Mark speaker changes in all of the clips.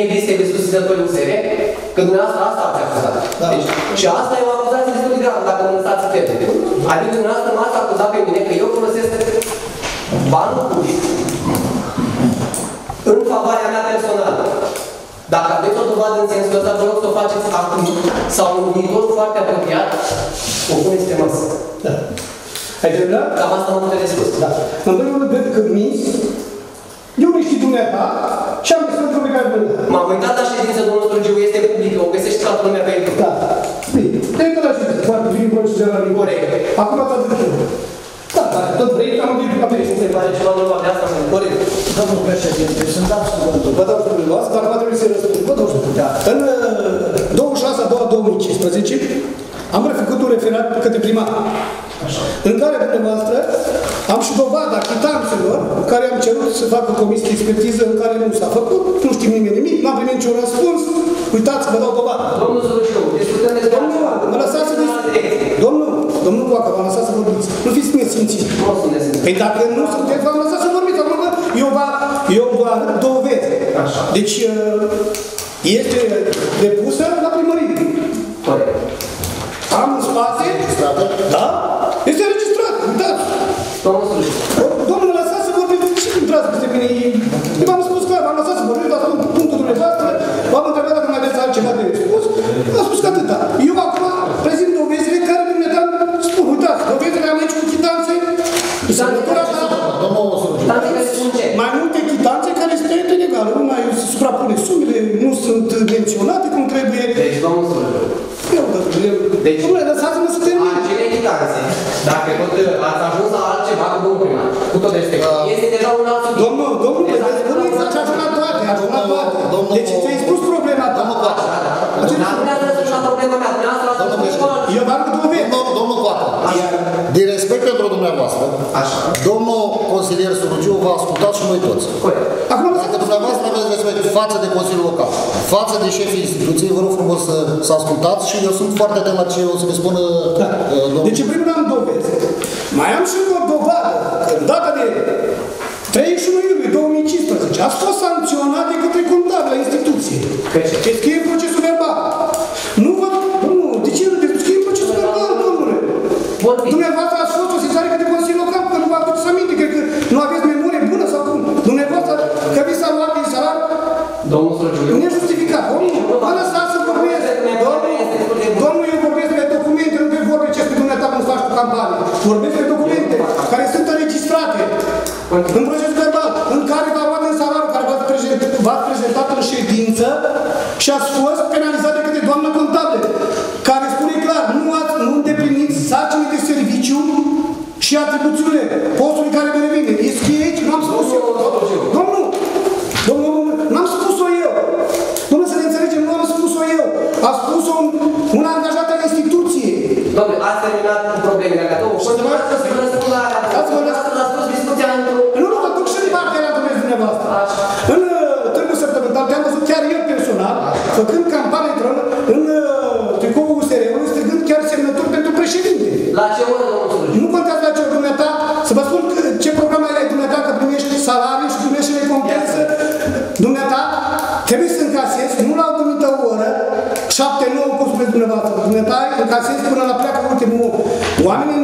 Speaker 1: să-mi semneze mie liste de susținători USR, că dumneavoastră asta ați acuzat.
Speaker 2: Da.
Speaker 1: Deci, și asta e o acuzație destul de gravă, dacă nu lăsați ferme. Adică dumneavoastră m-ați acuzat pe mine că eu folosesc banul public în favoarea mea personală. Dacă aveți o dovadă în sensul ăsta, vă rog să o faceți acum sau în viitor foarte apropiat, o puneți pe masă.
Speaker 2: Da. Ai terminat?
Speaker 1: Cam asta am de spus.
Speaker 2: Da. În primul rând, cred că minți, eu nu știu dumneata și am găsit într-o care bună.
Speaker 1: M-am uitat la ședință, domnul Străgiu, este publică, o găsești toată lumea pe YouTube.
Speaker 2: Da. Bine. Trebuie că la ședință, foarte bine, procesul general din
Speaker 1: Corect.
Speaker 2: Acum ați adus Da, dacă tot vrei, am un la
Speaker 1: Nu se face ceva normal de asta?
Speaker 2: Corect.
Speaker 3: Domnul președinte, să-mi dați cuvântul.
Speaker 2: Vă dau să vă luați, dacă va trebui să răspund. Vă dau să
Speaker 3: Da.
Speaker 2: În uh, 26 a doua 2015 am făcut un referat către primar. În care dumneavoastră am și dovada chitanțelor care am cerut să facă comisie de expertiză în care nu s-a făcut, nu știm nimeni nimic, n-am primit niciun răspuns, uitați, vă dau dovadă.
Speaker 1: Domnul Străgiu, discutăm despre
Speaker 2: Domnul, mă lăsați să discutați. Domnul, domnul Coacă, v-am lăsat să vorbiți. Nu fiți nesimțiți.
Speaker 1: Nu sunt nesimțit.
Speaker 2: Păi dacă nu sunteți, v-am lăsat să Deci,
Speaker 3: Coacă. Din respect pentru dumneavoastră,
Speaker 1: Așa.
Speaker 3: domnul consilier Sărgiu v-a ascultat și noi toți.
Speaker 1: Corect.
Speaker 2: Acum
Speaker 3: Dacă dumneavoastră aveți respect față de Consiliul Local, față de șefii instituției, vă rog frumos să, să ascultați și eu sunt foarte atent la ce o să mi spună
Speaker 2: Da.
Speaker 3: uh, domnul.
Speaker 2: Deci, în primul rând, am dovezi. Mai am și o dovadă că în data de 31 iulie 2015 a fost sancționat de către contabil la instituție.
Speaker 1: Pe
Speaker 2: ați fost penalizat de către doamna contabilă, care spune clar, nu ați nu îndeplinit sarcinile de serviciu și atribuțiile postului care vă revine. Este aici, nu am spus eu. Domnul, domnul, nu am spus-o eu. Domnul, să ne înțelegem, nu am spus-o eu. A spus-o un, un angajat al instituției.
Speaker 1: Domnule, ați terminat cu problemele alea. Domnul, continuați să spuneți la ați spus discuția într-o...
Speaker 2: Nu, nu, mă duc și în partea la dumneavoastră. În uh, târgul săptămânal, te-am văzut chiar făcând campanie în, în uh, tricoul USR-ului, strigând chiar semnături pentru președinte.
Speaker 1: La ce oră,
Speaker 2: Nu contează la ce oră dumneata, să vă spun ce program ai dumneata, că primești salarii și primești recompensă. Dumneata, trebuie să încasezi, nu la o anumită oră, 7-9, cum spuneți dumneavoastră, dumneata încasezi până la pleacă ultimul om. Oamenii,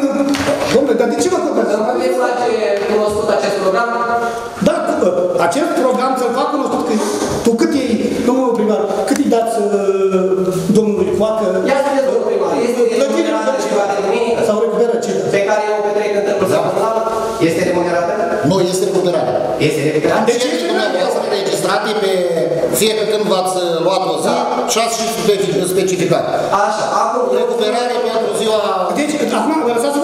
Speaker 2: domnule, dar de ce vă copiați?
Speaker 1: Dar nu e cunoscut acest program?
Speaker 2: Da, ă, acest program să-l fac cunoscut că
Speaker 1: Este repetat?
Speaker 2: Deci ce
Speaker 3: dumneavoastră înregistrate pe fie pe când v-ați uh, luat o zi și ați și specificat.
Speaker 1: Așa, acum...
Speaker 3: Recuperare pentru ziua...
Speaker 2: Deci, acum, lăsați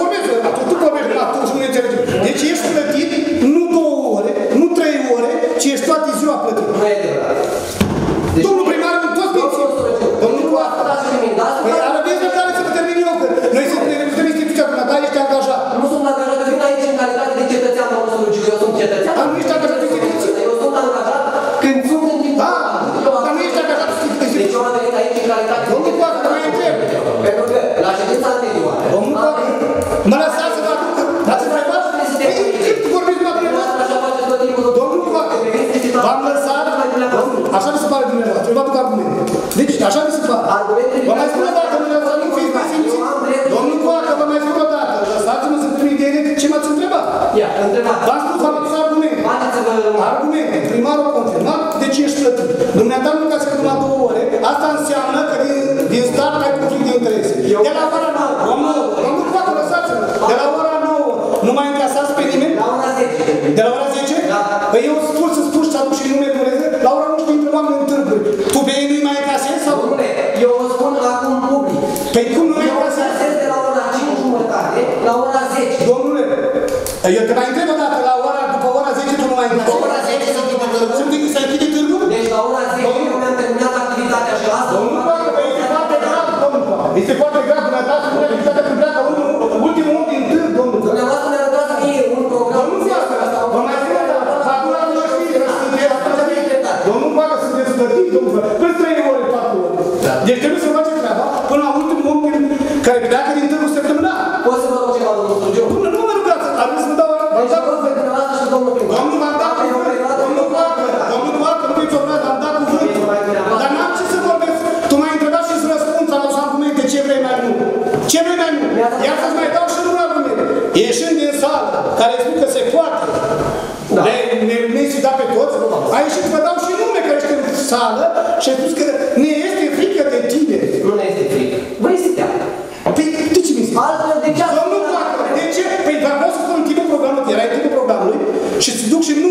Speaker 2: Шестидушие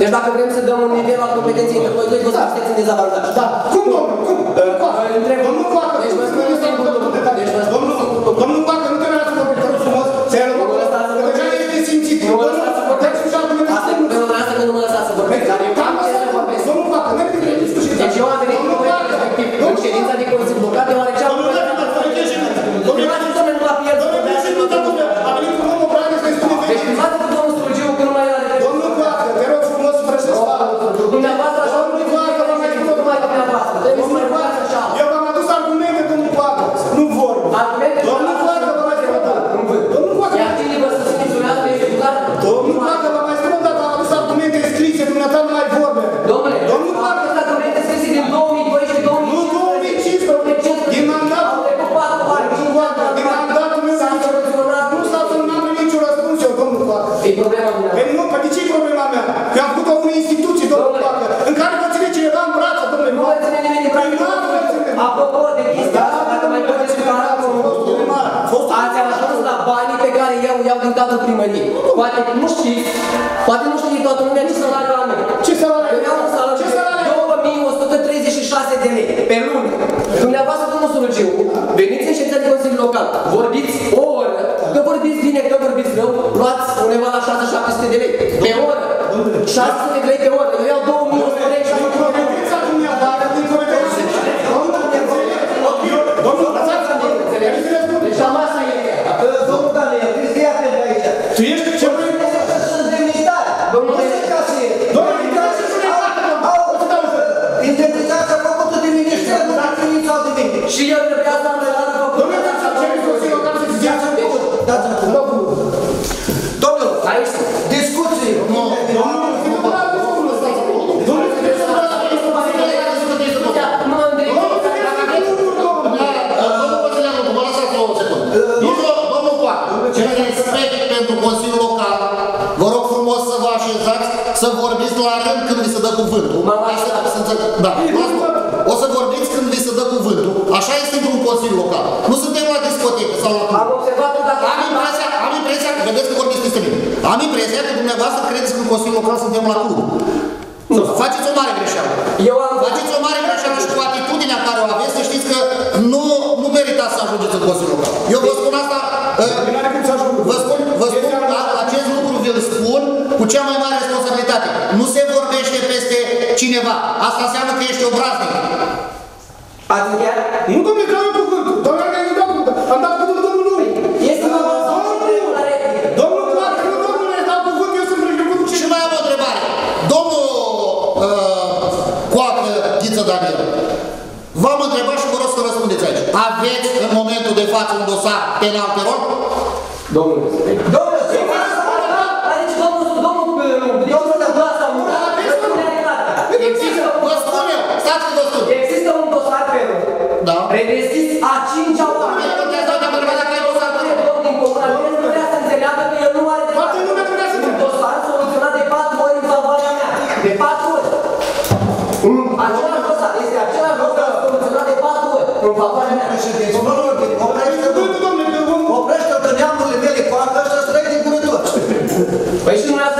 Speaker 2: Deci
Speaker 1: dacă vrem să dăm un nivel al competenței între voi doi, vă da. sunteți în dezavantaj.
Speaker 2: Da. Cum, domnul? Cum? Uh, coacă.
Speaker 1: Întreb.
Speaker 2: Domnul Coacă.
Speaker 1: Deci vă spun simplu banal. Vorbiți o oră, că vorbiți bine, că vorbiți rău, luați undeva la 6-700 de lei pe oră. Da. 600 de lei pe oră. Eu iau
Speaker 3: două Da. O să vorbiți când vi se dă cuvântul. Așa este într-un consiliu local. Nu suntem la discotecă sau la...
Speaker 1: Am observat
Speaker 3: am impresia, am impresia, vedeți că vorbiți peste mine. Am impresia că dumneavoastră credeți că în consiliul local suntem la club. Asta înseamnă că ești obraznic.
Speaker 1: Ați încheiat?
Speaker 2: Nu, domnule, că am făcut. Domnule, că am dat cuvântul. Am dat cuvântul domnului.
Speaker 1: Este normal.
Speaker 2: Domnul Coacă, nu domnule, am dat cuvântul. Eu sunt pregătit
Speaker 3: Și mai am o întrebare. Domnul uh, Coacă, Ghiță Daniel, v-am întrebat și vă rog să răspundeți aici. Aveți în momentul de față un dosar penal pe rog?
Speaker 1: Domnule,
Speaker 4: domnule. Președinte, vă rog, oprește-l,
Speaker 2: Cuvântul, domnule, că vom...
Speaker 4: oprește-l, că neamurile mele cu asta ăștia să trec din gură toți.
Speaker 1: Păi și dumneavoastră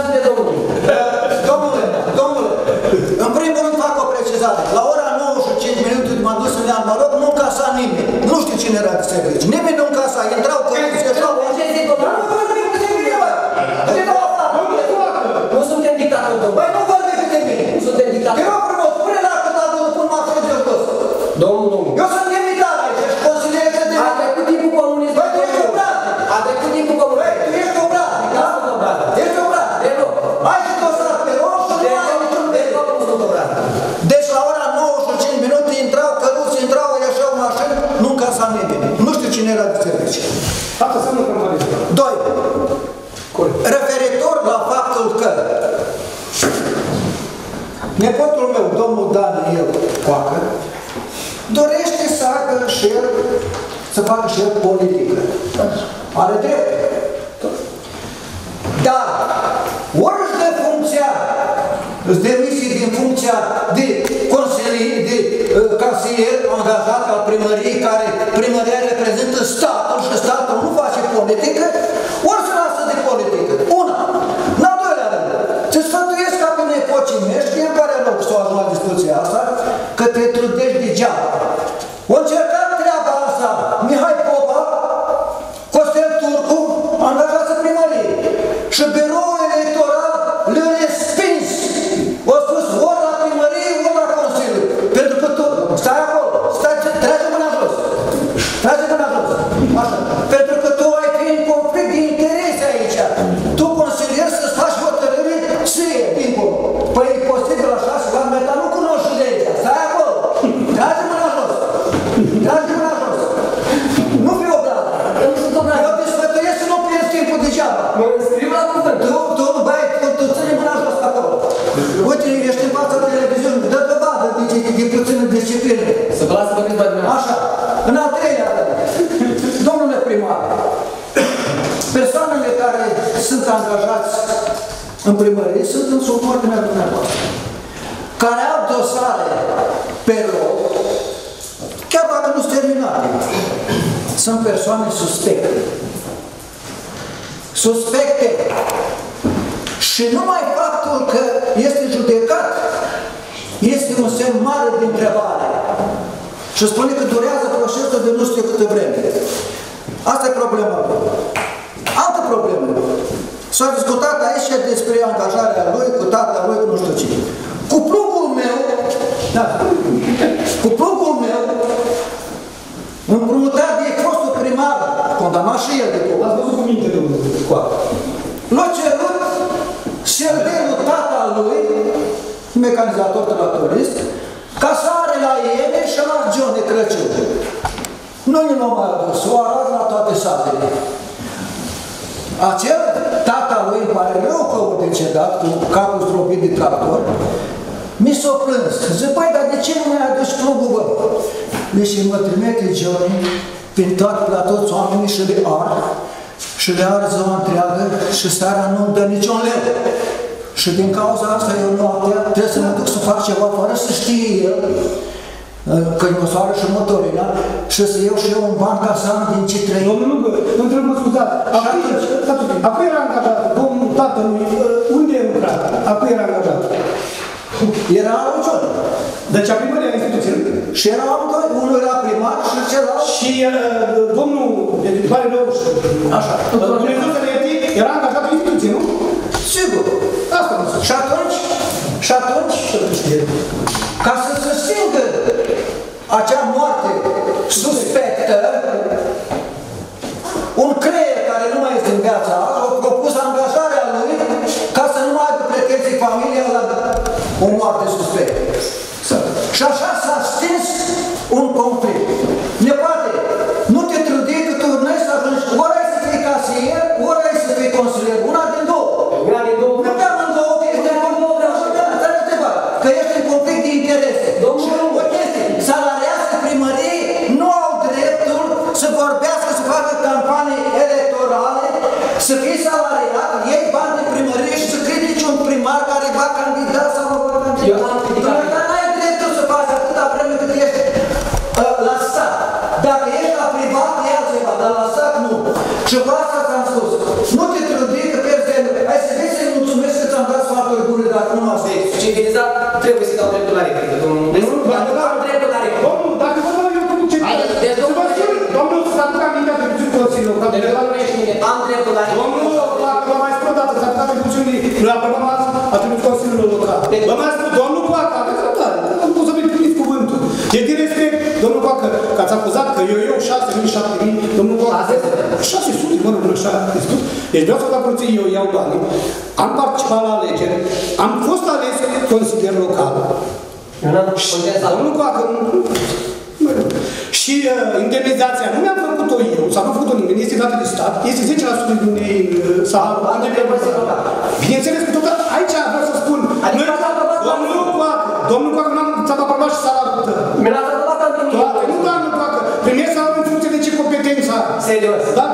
Speaker 4: Coacă, dorește să facă și el, să facă și el politică. Are drept. Dar ori își dă funcția, îți demisie din funcția de consilier, de uh, casier angajat al primăriei, care primăria reprezintă statul și statul te trudești degeaba. O persoane suspecte. Suspecte. Și numai faptul că este judecat este un semn mare de întrebare. Și spune că durează procesul de nu știu câtă vreme. Asta e problema. Altă problemă. S-a discutat aici despre angajarea lui cu tata lui, cu nu știu ce. Cu plugul meu, da, cu plugul meu, împrumutat de fostul primar, condamnat și el de
Speaker 2: Ați văzut cu minte, domnule Coacă.
Speaker 4: L-a cerut serverul tata lui, mecanizator tractorist, ca să are la ele și la John de Crăciun. Noi nu l-am mai adus, o arat la toate satele. Acel tata lui, îmi pare rău că a decedat cu capul zdrobit de tractor, mi s-a plâns. Zic, păi, dar de ce nu mai aduci plugul, bă? Deci mă trimite Johnny prin toate, la toți oamenii și le ar și le ar ziua întreagă și seara nu-mi dă niciun leu. Și din cauza asta eu noaptea trebuie să mă duc să fac ceva fără să știe el că îi măsoară și motorina și să iau și eu un ban ca să am din ce trăi.
Speaker 2: Domnul Lugă, nu trebuie mă scuzați. Apoi, stați un pic. apoi era angajat, domnul tatălui, uh, unde e lucrat? Apoi era angajat.
Speaker 4: Era John.
Speaker 2: Deci a primăria instituției.
Speaker 4: Și erau doi, unul era primar și celălalt
Speaker 2: Și uh, domnul, deci îmi pare rău, și-
Speaker 4: Așa.
Speaker 2: uh, Dumnezeu să ne ierte, era angajat în instituție, nu?
Speaker 4: Sigur.
Speaker 2: Asta nu
Speaker 4: Și atunci, și atunci, ca să se stingă
Speaker 1: eu,
Speaker 2: eu, 6.000, 7.000, domnul Colaze, 600, mă rog, așa, discut. Deci vreau să fac puțin, eu iau banii, am participat la alegeri, am fost ales consilier local.
Speaker 1: Eu n-am
Speaker 2: contează. Nu, că și uh, indemnizația nu mi-am făcut-o eu, s-a nu făcut-o nimeni, este dată de stat, este 10% din uh,
Speaker 1: unei salariu.
Speaker 2: Bineînțeles că tot aici vreau să spun,
Speaker 1: adică
Speaker 2: noi, domnul Coacă, domnul Coacă, ți-am aprobat și salariul tău.
Speaker 1: serios.
Speaker 2: Da,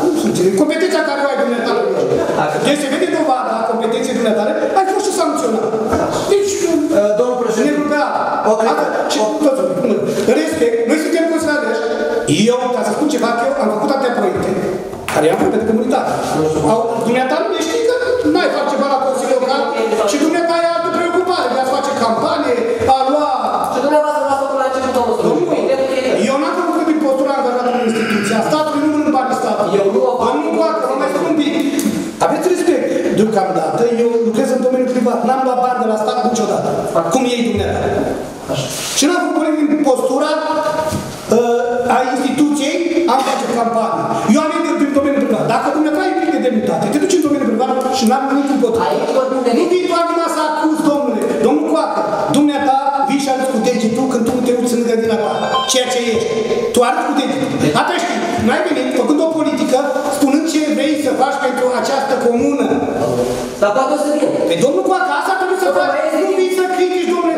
Speaker 2: cum să înțeleg? Competența care o ai dumneavoastră. Deci se vede dovada competenței dumneavoastră, ai fost și sancționat. Deci,
Speaker 4: uh, uh, domnul președinte, o
Speaker 2: Și toți, respect, noi suntem consilalești. Eu, ca să spun ceva, că eu am făcut atâtea proiecte care i-am făcut pentru comunitate. Dumneata nu și n-am nimic împotriva.
Speaker 1: Aici vorbim de...
Speaker 2: Nu vii doar numai să acuz, domnule. Domnul Coacă, dumneata vii și arăți cu degetul când tu te uiți în grădina ta. Ceea ce ești. Tu arăți cu degetul. Atât știi. N-ai venit, făcând o politică, spunând ce vrei să faci pentru această comună.
Speaker 1: Dar poate o să fie.
Speaker 2: Pe domnul Coacă, asta trebuie să faci. Nu vii să critici, domnule.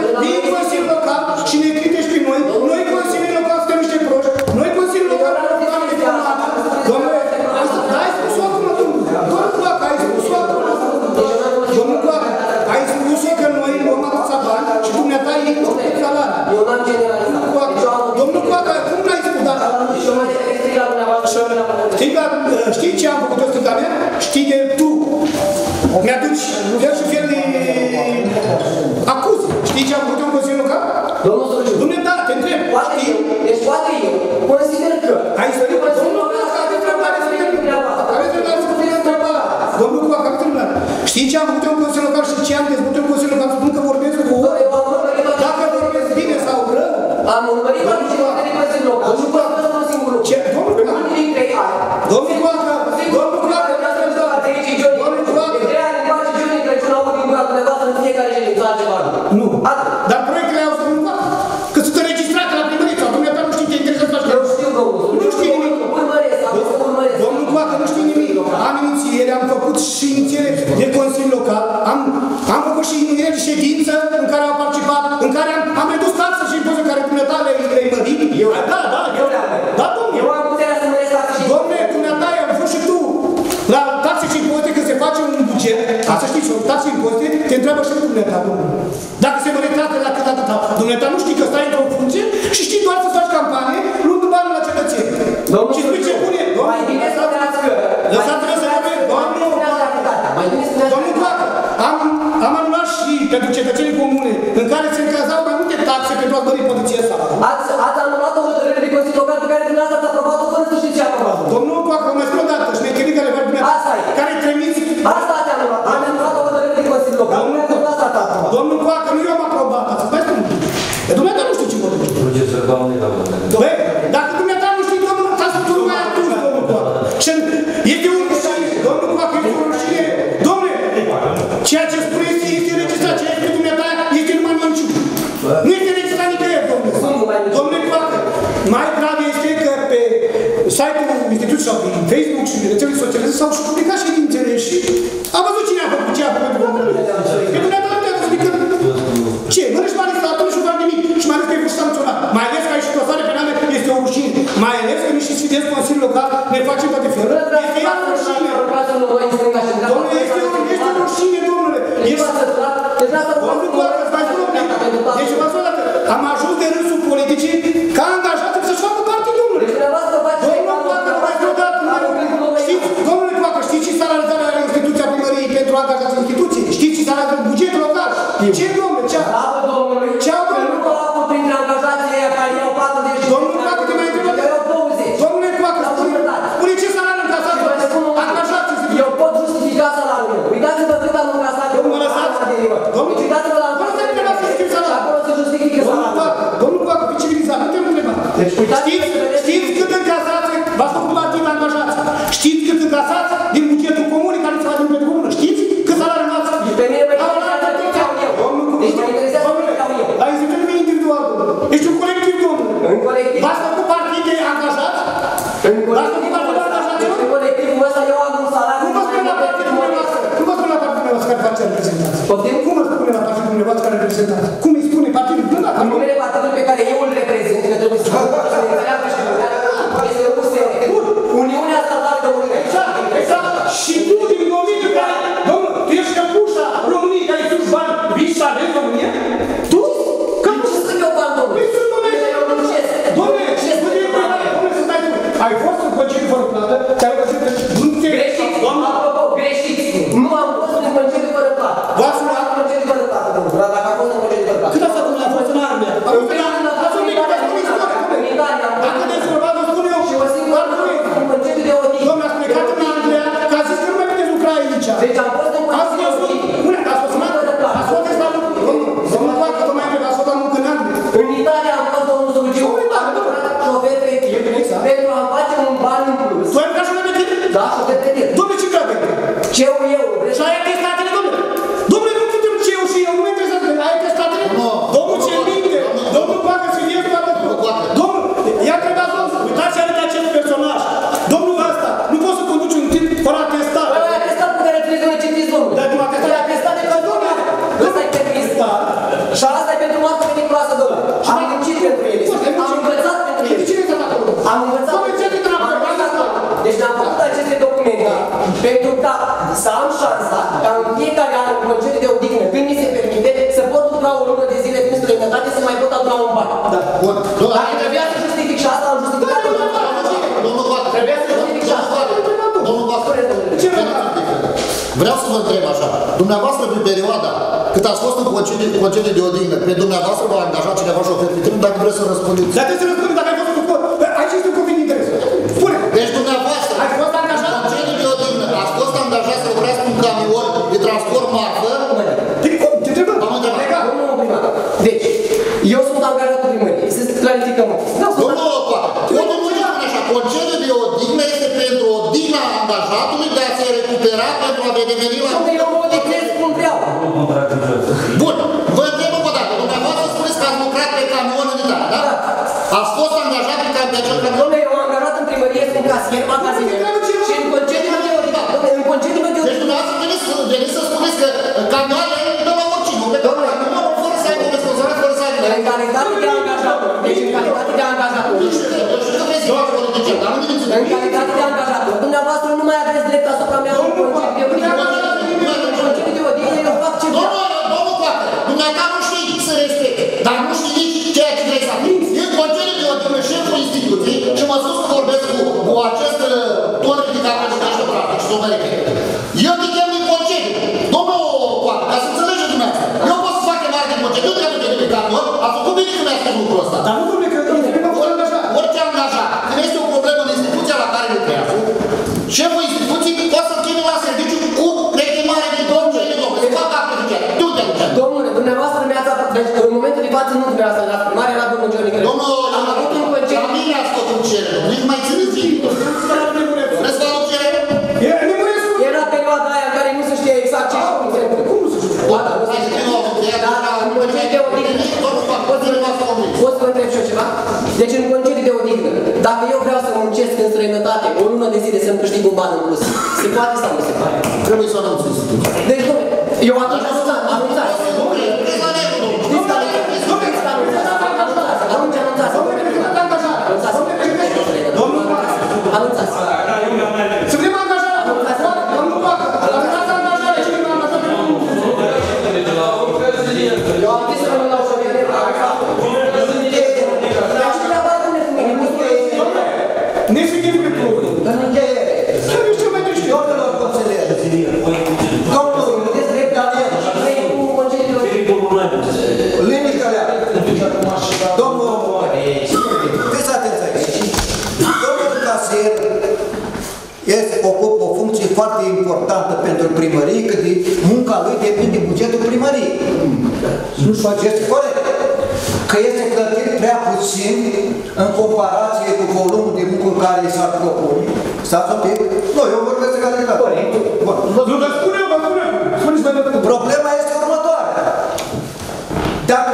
Speaker 1: la
Speaker 2: buget local. Ce,
Speaker 1: domnule,
Speaker 2: ce -a?
Speaker 1: Slavă Domnului, ce -a,
Speaker 2: domnule? că nu colabă printre angajații aia care iau 40 Domnul Coacă, te mai întrebat? Eu 20. Domnule Coacă, spune, spune ce salariu încasat, angajații zic.
Speaker 1: Eu pot justifica salariul meu. Uitați-vă cât am încasat eu.
Speaker 2: Domnul, lăsați. Domnul,
Speaker 1: uitați-vă la
Speaker 2: angajații. Domnul, să
Speaker 1: justifică salariul.
Speaker 2: Domnul Coacă,
Speaker 1: pe
Speaker 2: civilizat, nu te
Speaker 1: întreba. Deci,
Speaker 2: uitați-vă. こで。
Speaker 3: Deci,
Speaker 1: domnule, eu am angajat în primărie, sunt casier, magazine. Și în concediu de oritat. Domnule, în concediu de
Speaker 3: oritat.
Speaker 1: Deci,
Speaker 3: dumneavoastră, veniți să spuneți că camioanele dă la oricine.
Speaker 1: Domnule,
Speaker 3: nu am fără să aibă responsabil, fără să aibă.
Speaker 1: În calitate de angajator. Deci, în calitate de angajator.
Speaker 3: Nu știu că vreți să faci politician, dar nu
Speaker 1: În calitate de angajator. Dumneavoastră nu mai aveți drept asupra mea un concediu.
Speaker 3: cu acest tornic care își naște practic și domenică. Eu te chem din concediu. Domnul Coan, ca să înțelegeți dumneavoastră, eu pot să fac mare din concediu, nu trebuie nimic la mor, a făcut bine când mi-a lucrul ăsta.
Speaker 2: Dar nu domnule, că
Speaker 3: orice angajat, când este o problemă în instituția la care lucrează, șeful instituției
Speaker 1: câștig un ban în plus. Se poate sau nu se poate?
Speaker 3: Trebuie să o anunț.
Speaker 1: Deci, eu atunci
Speaker 4: Nu-și este corect. Că este plătit prea puțin în comparație cu volumul de lucru care i s-ar propune. Stați un pic. Nu, eu vorbesc de calitate. Corect.
Speaker 2: Nu, dar spune, vă
Speaker 4: Problema este următoarea. Dacă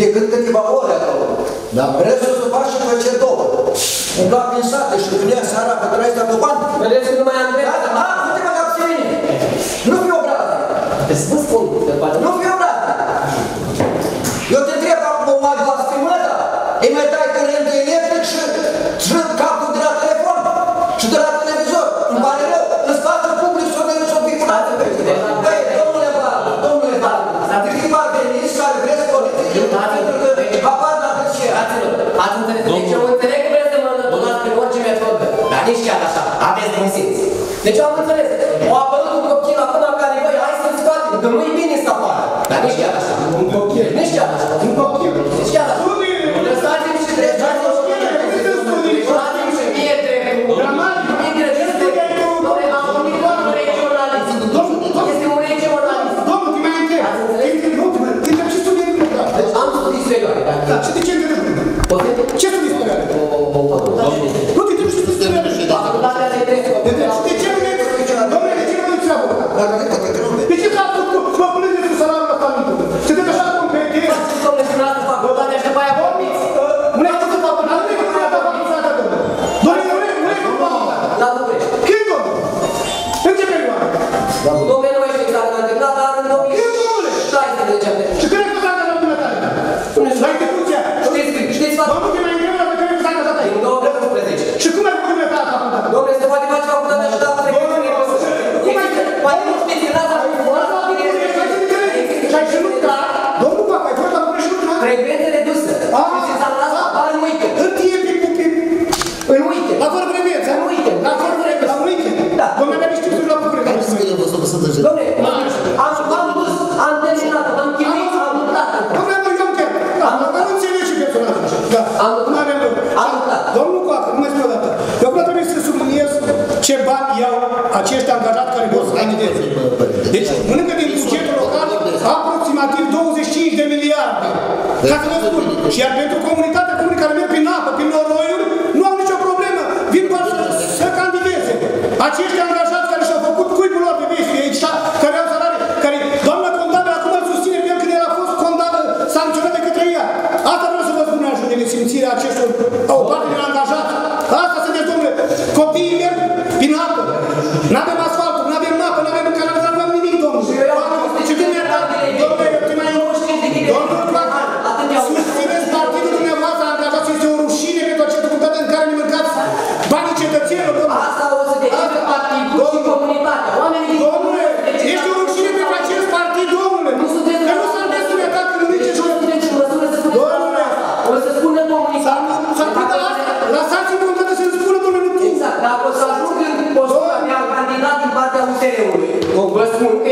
Speaker 4: decât câteva ore acolo.
Speaker 1: Dar
Speaker 5: vreți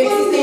Speaker 6: faces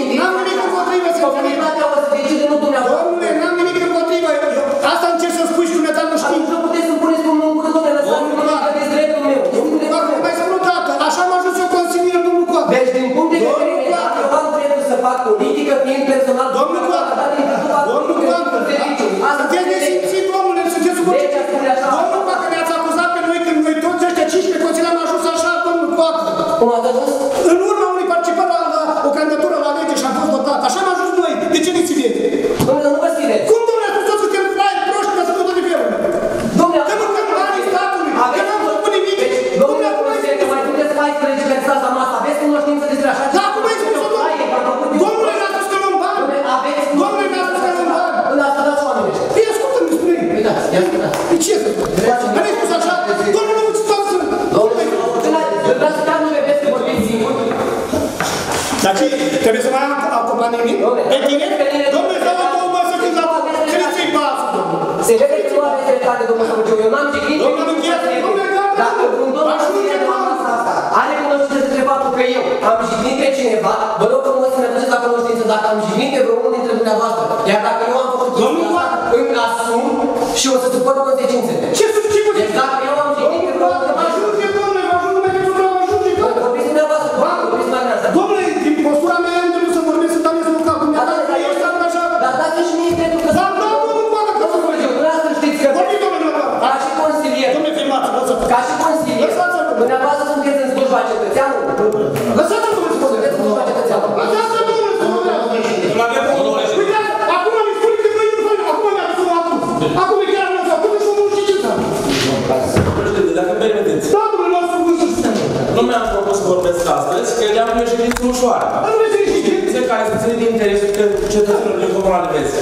Speaker 6: interesul cetățenilor din Comunal de Vest.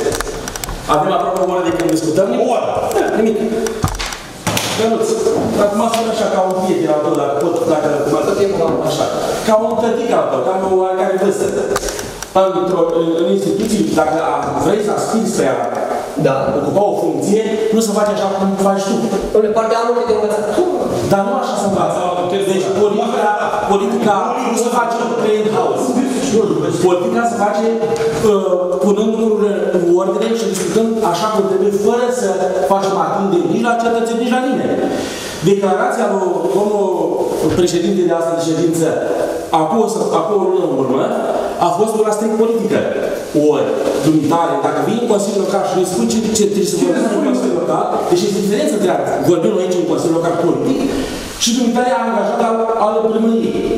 Speaker 6: Avem aproape o oră de când discutăm. O oră. Nimic. Cănuț, acum spun așa ca un prieten al tău, dacă pot, dacă mă tot timpul am așa. Ca un tătic al tău, ca un oarecare vârstă. Într-o, în, în instituții, dacă a- vrei să aspiri spre a
Speaker 1: Da.
Speaker 6: ocupa o funcție, nu se face așa cum faci tu.
Speaker 1: Domnule, partea am multe de învățat.
Speaker 6: Dar nu așa se învață. Deci politica, politica nu se face pe in-house. Politica se face uh, punând lucrurile în ordine și discutând așa cum trebuie, fără să facem atingere nici la cetățeni, nici la nimeni. Declarația lui domnul președinte de asta de ședință, acum, o să- acum o lună în urmă, a fost una strict politică. Ori, dumitare, dacă vii în Consiliul Local și îi spui ce, ce trebuie să vorbim în Consiliul Local, deci este diferență între a vorbi noi aici în Consiliul Local politic și dumitare a angajat al, al primăriei.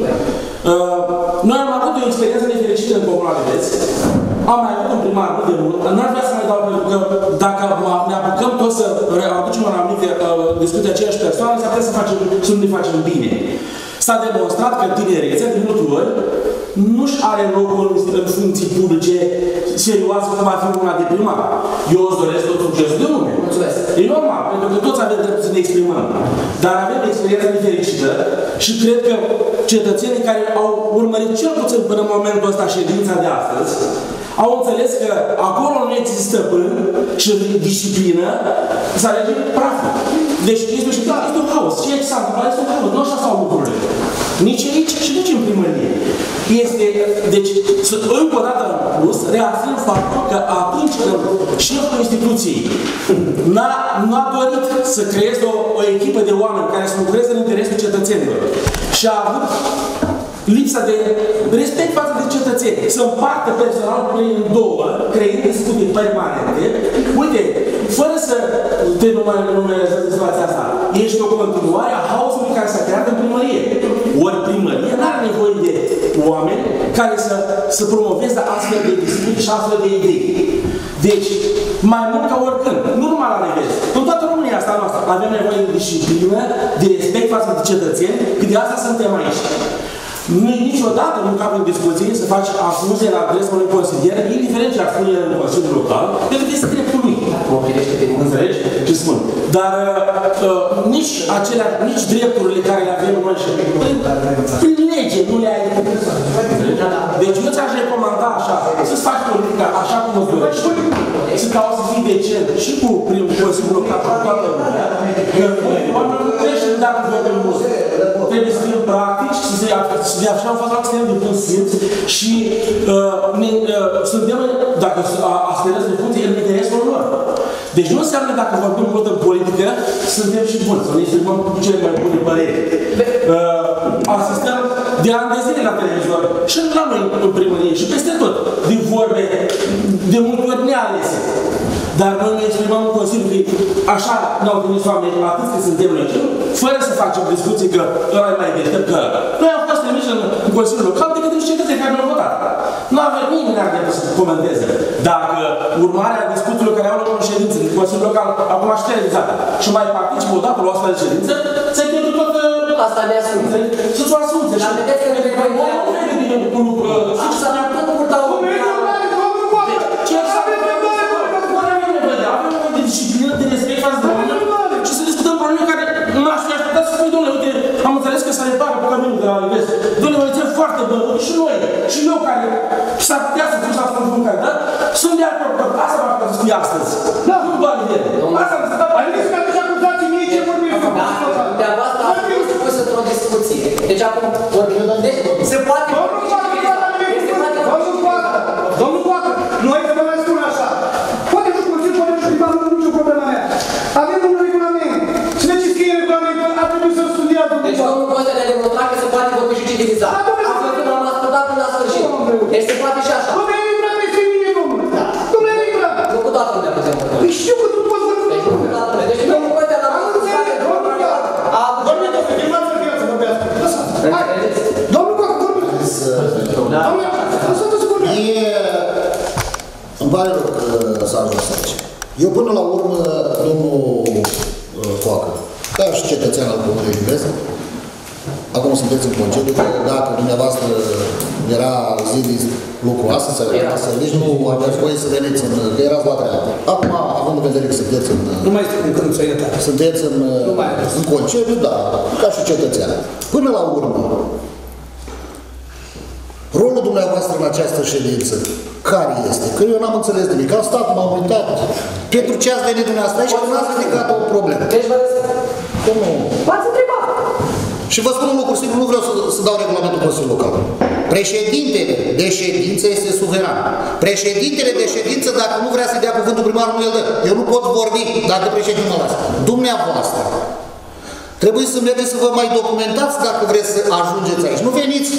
Speaker 6: Uh, noi am avut o experiență nefericită în Comunal de Vest. Am mai avut un primar nu de mult. N-ar vrea să mai dau pentru că dacă ne apucăm toți să re- aducem în anumite uh, discuții aceeași persoană, s-ar putea să, facem, să nu ne facem bine. S-a demonstrat că tinerețea, de multe ori, nu-și are locul în, în funcții publice serioase cum ar fi una de primar. Eu îți doresc tot succesul de lume.
Speaker 1: Mulțumesc.
Speaker 6: E normal, pentru că toți avem dreptul să ne exprimăm. Dar avem experiența nefericită și cred că cetățenii care au urmărit cel puțin până în momentul ăsta ședința de astăzi, au înțeles că acolo nu există stăpân și disciplină, să alege praful. Deci este, și da, este un haos. Ceea ce s-a întâmplat este un haos. Nu așa stau lucrurile. Nici aici și nici în primărie. Este, deci, să, încă o dată în plus, reafirm faptul că atunci când șeful instituției n-a, n-a dorit să creeze o, o echipă de oameni care să lucreze în interesul cetățenilor și a avut lipsa de respect față de cetățeni, să împartă personalul pe în două, creând discuții permanente. Uite, fără să te numerează situația asta, ești o continuare a haosului care s-a creat în primărie. Ori primărie nu are nevoie de oameni care să, să promoveze astfel de discuții și astfel de idei. Deci, mai mult ca oricând, nu numai la nivel, în toată România asta noastră, avem nevoie de disciplină, de respect față de cetățeni, că de asta suntem aici. Nu niciodată nu cap în discuție să faci afuze la adresa unui consilier, indiferent ce spune el în Consiliul Local, pentru că este dreptul lui.
Speaker 1: Mă oprește pe nimeni.
Speaker 6: Înțelegi ce spun? Dar uh, uh, nici acelea, nici drepturile care le avem noi și prin, prin lege nu le ai. Înțelegi? Deci eu ți-aș recomanda așa, să-ți faci politica așa cum îți dorești, să cauți să fii decent și cu prin Consiliul Local, cu toată lumea, că oamenii nu crește dacă vorbim mult. Trebuie să fim practici, să se să ne așa în fața că suntem de bun simț și uh, ne, uh, suntem, dacă a- aspirăm de funcție, în interesul lor. Deci nu înseamnă dacă vorbim mult în politică, suntem și buni, să ne exprimăm cu cele mai bune păreri. Uh, asistăm de ani de zile la televizor și la noi în primărie și peste tot, din vorbe de multe ori nealese. Dar noi ne exprimăm în Consiliu că așa ne-au trimis oamenii atât că suntem noi aici, fără să facem discuții că ăla e mai deștept că ăla. Noi am fost trimiși în, în Consiliul Local de către cetățenii care ne-au votat. Nu avem nimeni care dreptul să comenteze. Dacă urmarea discuțiilor care au loc în ședință din Consiliul Local acum și televizată și mai participă odată la o astfel de ședință, ți-ai pierdut tot uh,
Speaker 1: Asta ne asum.
Speaker 6: să-ți o asumți.
Speaker 1: Dar vedeți că ne vedem
Speaker 6: Nu vede din un lucru. uh,
Speaker 1: Asta ne-a tot purtat o
Speaker 6: Ce avem nevoie? Avem nevoie de avem nevoie de disciplină, de respect față de oameni și să discutăm probleme care nu aș fi așteptat să spui, domnule, uite, am înțeles că se repară pe caminul de la Alves. Domnule, mă țin foarte bun, și noi, și eu care s-ar putea să fiu să spun care, da? Sunt de acord că asta v-aș putea să spui astăzi. Da. Nu doar de Asta
Speaker 1: Deci acum... Deci se poate... Domnul domnul Coacă, domnul
Speaker 2: Coacă, noi că
Speaker 1: vă mai spun așa, poate și Consiliul, poate și
Speaker 2: privat, nu nicio.
Speaker 1: Avem un
Speaker 2: regulament. Cine ce scrie regulamentul ar trebui să-l studiază.
Speaker 1: Deci
Speaker 2: domnul
Speaker 3: Coacă ne-a demonstrat că se poate vorbi și civilizat. Până la urmă, domnul uh, Coacă, ca și cetățean al Comunei Iubesc, acum sunteți în concediu, că dacă dumneavoastră era zi de lucru astăzi, sau era servici, nu aveați voie să veniți în... că erați la treabă. Acum, având în vedere că sunteți în...
Speaker 2: Nu mai este cum când să iertați.
Speaker 3: Sunteți în,
Speaker 2: Nu mai ales.
Speaker 3: în concediu, da, ca și cetățean. Până la urmă, rolul dumneavoastră în această ședință, care este? Că eu n-am înțeles nimic. Am stat, m-am uitat. Pentru ce ați venit dumneavoastră aici, că n-ați ridicat o problemă.
Speaker 1: Deci vă răspund.
Speaker 3: Cum nu?
Speaker 1: V-ați întrebat.
Speaker 3: Și vă spun un lucru sigur, nu vreau să, să dau regulamentul Consiliului Local. Președintele de ședință este suveran. Președintele de ședință, dacă nu vrea să dea cuvântul primarul, nu îl dă. Eu nu pot vorbi dacă președintele mă lasă. Dumneavoastră, trebuie să mergeți să vă mai documentați dacă vreți să ajungeți aici. Nu veniți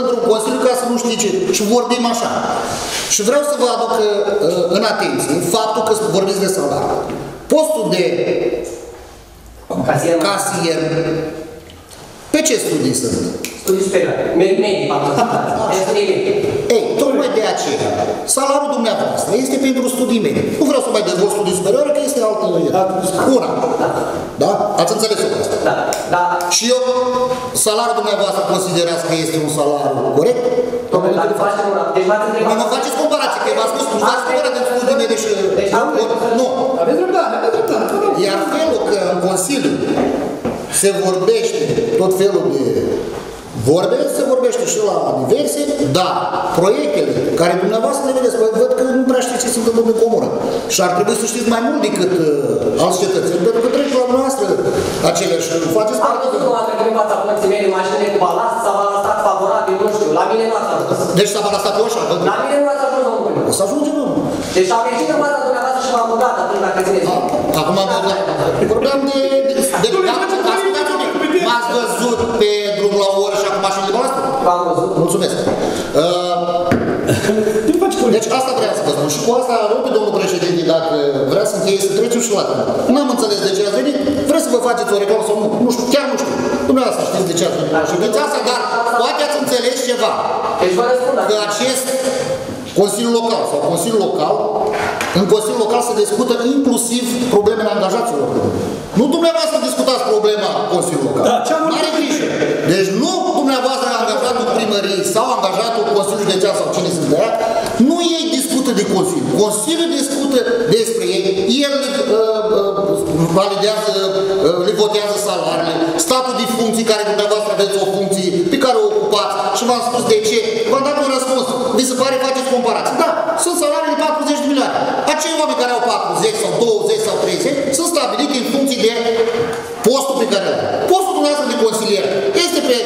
Speaker 3: într-un consiliu ca să nu știți ce. Și vorbim așa. Și vreau să vă aduc uh, în atenție faptul că vorbiți de salariu. Postul de
Speaker 1: Casier.
Speaker 3: casier. Pe ce studii sunt?
Speaker 1: Studii superioare. Medii, medii, am spus. Deci studii medii.
Speaker 3: Ei, tocmai de aceea, salariul dumneavoastră este pentru studii medii. Nu vreau să mai dezvolt studii superioare, că este altă una. Da? Ați înțeles o asta?
Speaker 1: Da, da.
Speaker 3: Și eu, salariul dumneavoastră considerați că este un salariu corect?
Speaker 1: Domnule, dacă facem una, deci v-ați
Speaker 3: Nu
Speaker 1: întrebat.
Speaker 3: mă faceți comparație, că v-ați spus, nu dați cumpărat de studii medii și...
Speaker 1: Deci am
Speaker 3: Nu.
Speaker 2: Aveți dreptate, aveți dreptate. vă rog.
Speaker 3: Iar felul că în Consiliu se vorbește tot felul de vorbe, se vorbește și la diverse, dar proiectele care dumneavoastră le vedeți, vă văd că nu prea știți ce se întâmplă în comună. Și ar trebui să știți mai mult decât uh, alți cetățeni, pentru că trec la noastră aceleași, faceți
Speaker 1: Am
Speaker 3: parte
Speaker 1: văzut
Speaker 3: din...
Speaker 1: cum a trecut în fața porții mele mașinile cu balast, s-a balastat favorabil, nu știu, la mine nu ați ajuns.
Speaker 3: Deci s-a balastat eu așa, văd.
Speaker 1: La mine nu ați ajuns, domnule.
Speaker 3: O să ajungem, nu?
Speaker 1: Deci am ieșit în fața dumneavoastră și m-am mutat atunci dacă țineți.
Speaker 3: Acum am vorbeam de... de, de, de balastă?
Speaker 1: V-am văzut.
Speaker 3: Mulțumesc. Uh,
Speaker 2: Nu faci cu
Speaker 3: Deci asta vreau să vă spun. Și cu asta rog pe domnul președinte, dacă vrea să încheie, să trecem și la tine. N-am înțeles de ce ați venit. Vreți să vă faceți o reclamă sau nu? Nu știu, chiar nu știu. Dumneavoastră știți de ce ați venit la ședința asta, dar poate ați înțeles ceva.
Speaker 1: Deci vă răspund
Speaker 3: Că
Speaker 1: dacă...
Speaker 3: acest Consiliu Local sau Consiliul Local, în Consiliul Local se discută inclusiv problemele angajaților. Nu dumneavoastră discutați problema Consiliului Local.
Speaker 2: Da, ce-am
Speaker 3: Mare sau angajatul Consiliului de Ceas sau cine sunt de aia, nu ei discută de Consiliu. Consiliul discută despre ei, el uh, uh, validează, uh, le votează salariile, statul de funcții care dumneavoastră aveți o funcție pe care o ocupați și v-am spus de ce. V-am dat un răspuns. Vi se pare faceți comparații. Da, sunt salarii de 40 de milioane. Acei oameni care au 40 sau 20 sau 30 sunt stabilite în funcție de postul pe care îl au. Postul dumneavoastră de consilier este pe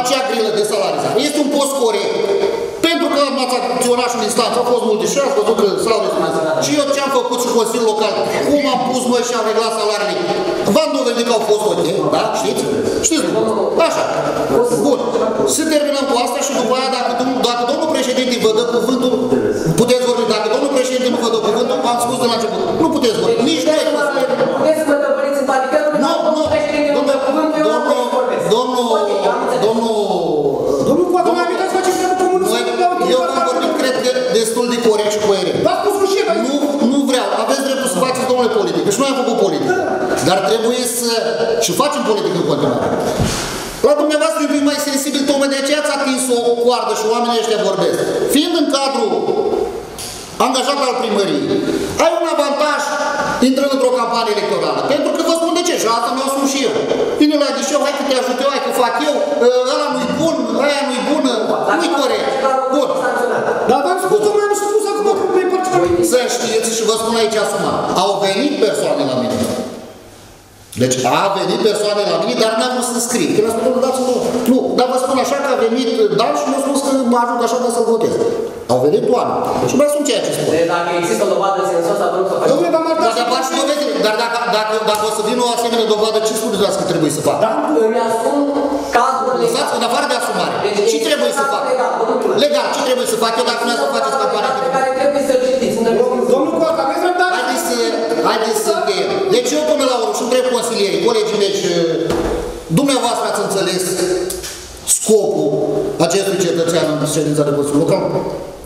Speaker 3: acea grilă de salarizare. Este un post corect. Pentru că m-ați acționat și în instanță, au fost multe și ați văzut că s-au răspuns. Și eu ce am făcut și Consiliul Local, cum am pus noi și am reglat salariile. V-am dovedit că au fost ok, da? Știți? Știți? Așa. Bun. Să terminăm cu asta și după aia, dacă, domnul- dacă domnul președinte vă dă cuvântul, puteți vorbi. Dacă domnul președinte nu vă dă cuvântul, am spus de la început. Nu puteți vorbi. Nici noi.
Speaker 1: Dar
Speaker 3: trebuie să și facem politică în continuare. La dumneavoastră e un pic mai sensibil, tocmai de aceea ați atins o coardă și oamenii ăștia vorbesc. Fiind în cadrul angajat al primăriei, ai un avantaj intrând într-o campanie electorală. Pentru că vă spun de ce, și asta mi-o spun și eu. Vine la ghișeu, hai că te ajut eu, hai că fac eu, ăla nu-i bun, aia nu-i bună, nu-i corect. Bun.
Speaker 2: Dar v-am spus, domnule, am spus acum că nu e participat.
Speaker 3: Să știți și vă spun aici asuma. Au venit persoane la mine. Deci a venit persoane la mine, dar n-a vrut să scrie. Că mi-a spus, dați nu, dar vă spun așa că a venit Dan și mi-a spus că mă ajung așa ca să-l votez. Au venit oameni. Și mai sunt ceea ce spun.
Speaker 1: Deci dacă există o dovadă sensos, atunci să faci.
Speaker 2: Domnule, v-am arătat.
Speaker 3: Dar, dar, dacă, dacă, dacă o să vină o asemenea dovadă, ce spuneți că trebuie să fac?
Speaker 2: Da,
Speaker 1: îmi asum cazul legal.
Speaker 3: Lăsați, în afară de asumare.
Speaker 1: Deci,
Speaker 3: ce trebuie să fac?
Speaker 1: Legal,
Speaker 3: legal, ce trebuie să fac eu dacă nu să faceți campania?
Speaker 1: Care trebuie să citiți.
Speaker 2: Domnul Coaca, aveți dreptate.
Speaker 3: Haideți să, haideți să, deci eu până la urmă, colegii, deci dumneavoastră ați înțeles scopul acestui cetățean în ședința de Consiliu Local?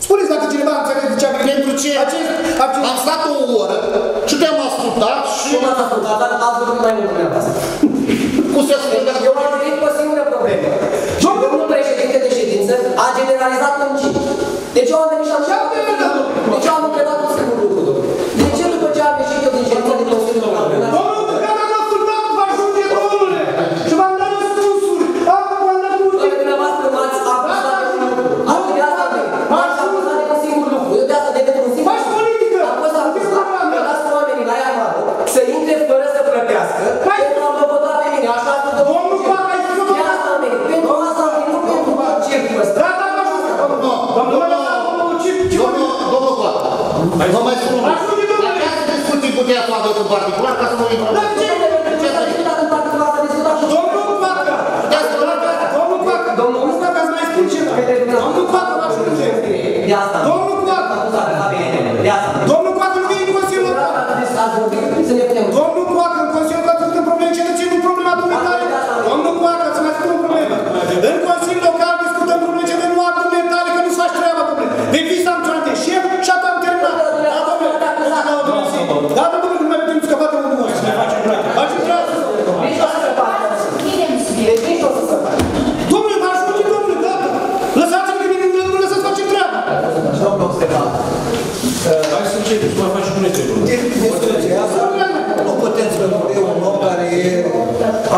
Speaker 2: Spuneți dacă cineva înțelege de ce am
Speaker 3: Pentru ce
Speaker 2: acest, acest...
Speaker 3: am stat o oră și te-am ascultat și...
Speaker 1: Nu m-am ascultat, dar ați văzut mai mult dumneavoastră.
Speaker 3: Cum se spune?
Speaker 1: Eu am venit pe singură problemă. Domnul președinte de ședință a generalizat în 5. Deci eu am venit și am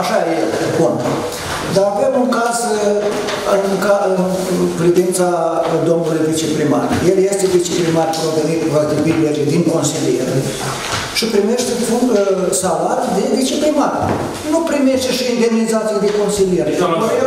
Speaker 1: Așa
Speaker 4: e, bun. Dar avem un caz uh, în, ca, în privința domnului viceprimar. El este viceprimar provenit, va trebui din consilier și primește uh, salariu de viceprimar. Nu primește și indemnizații de consilier.
Speaker 2: Doamna, păi,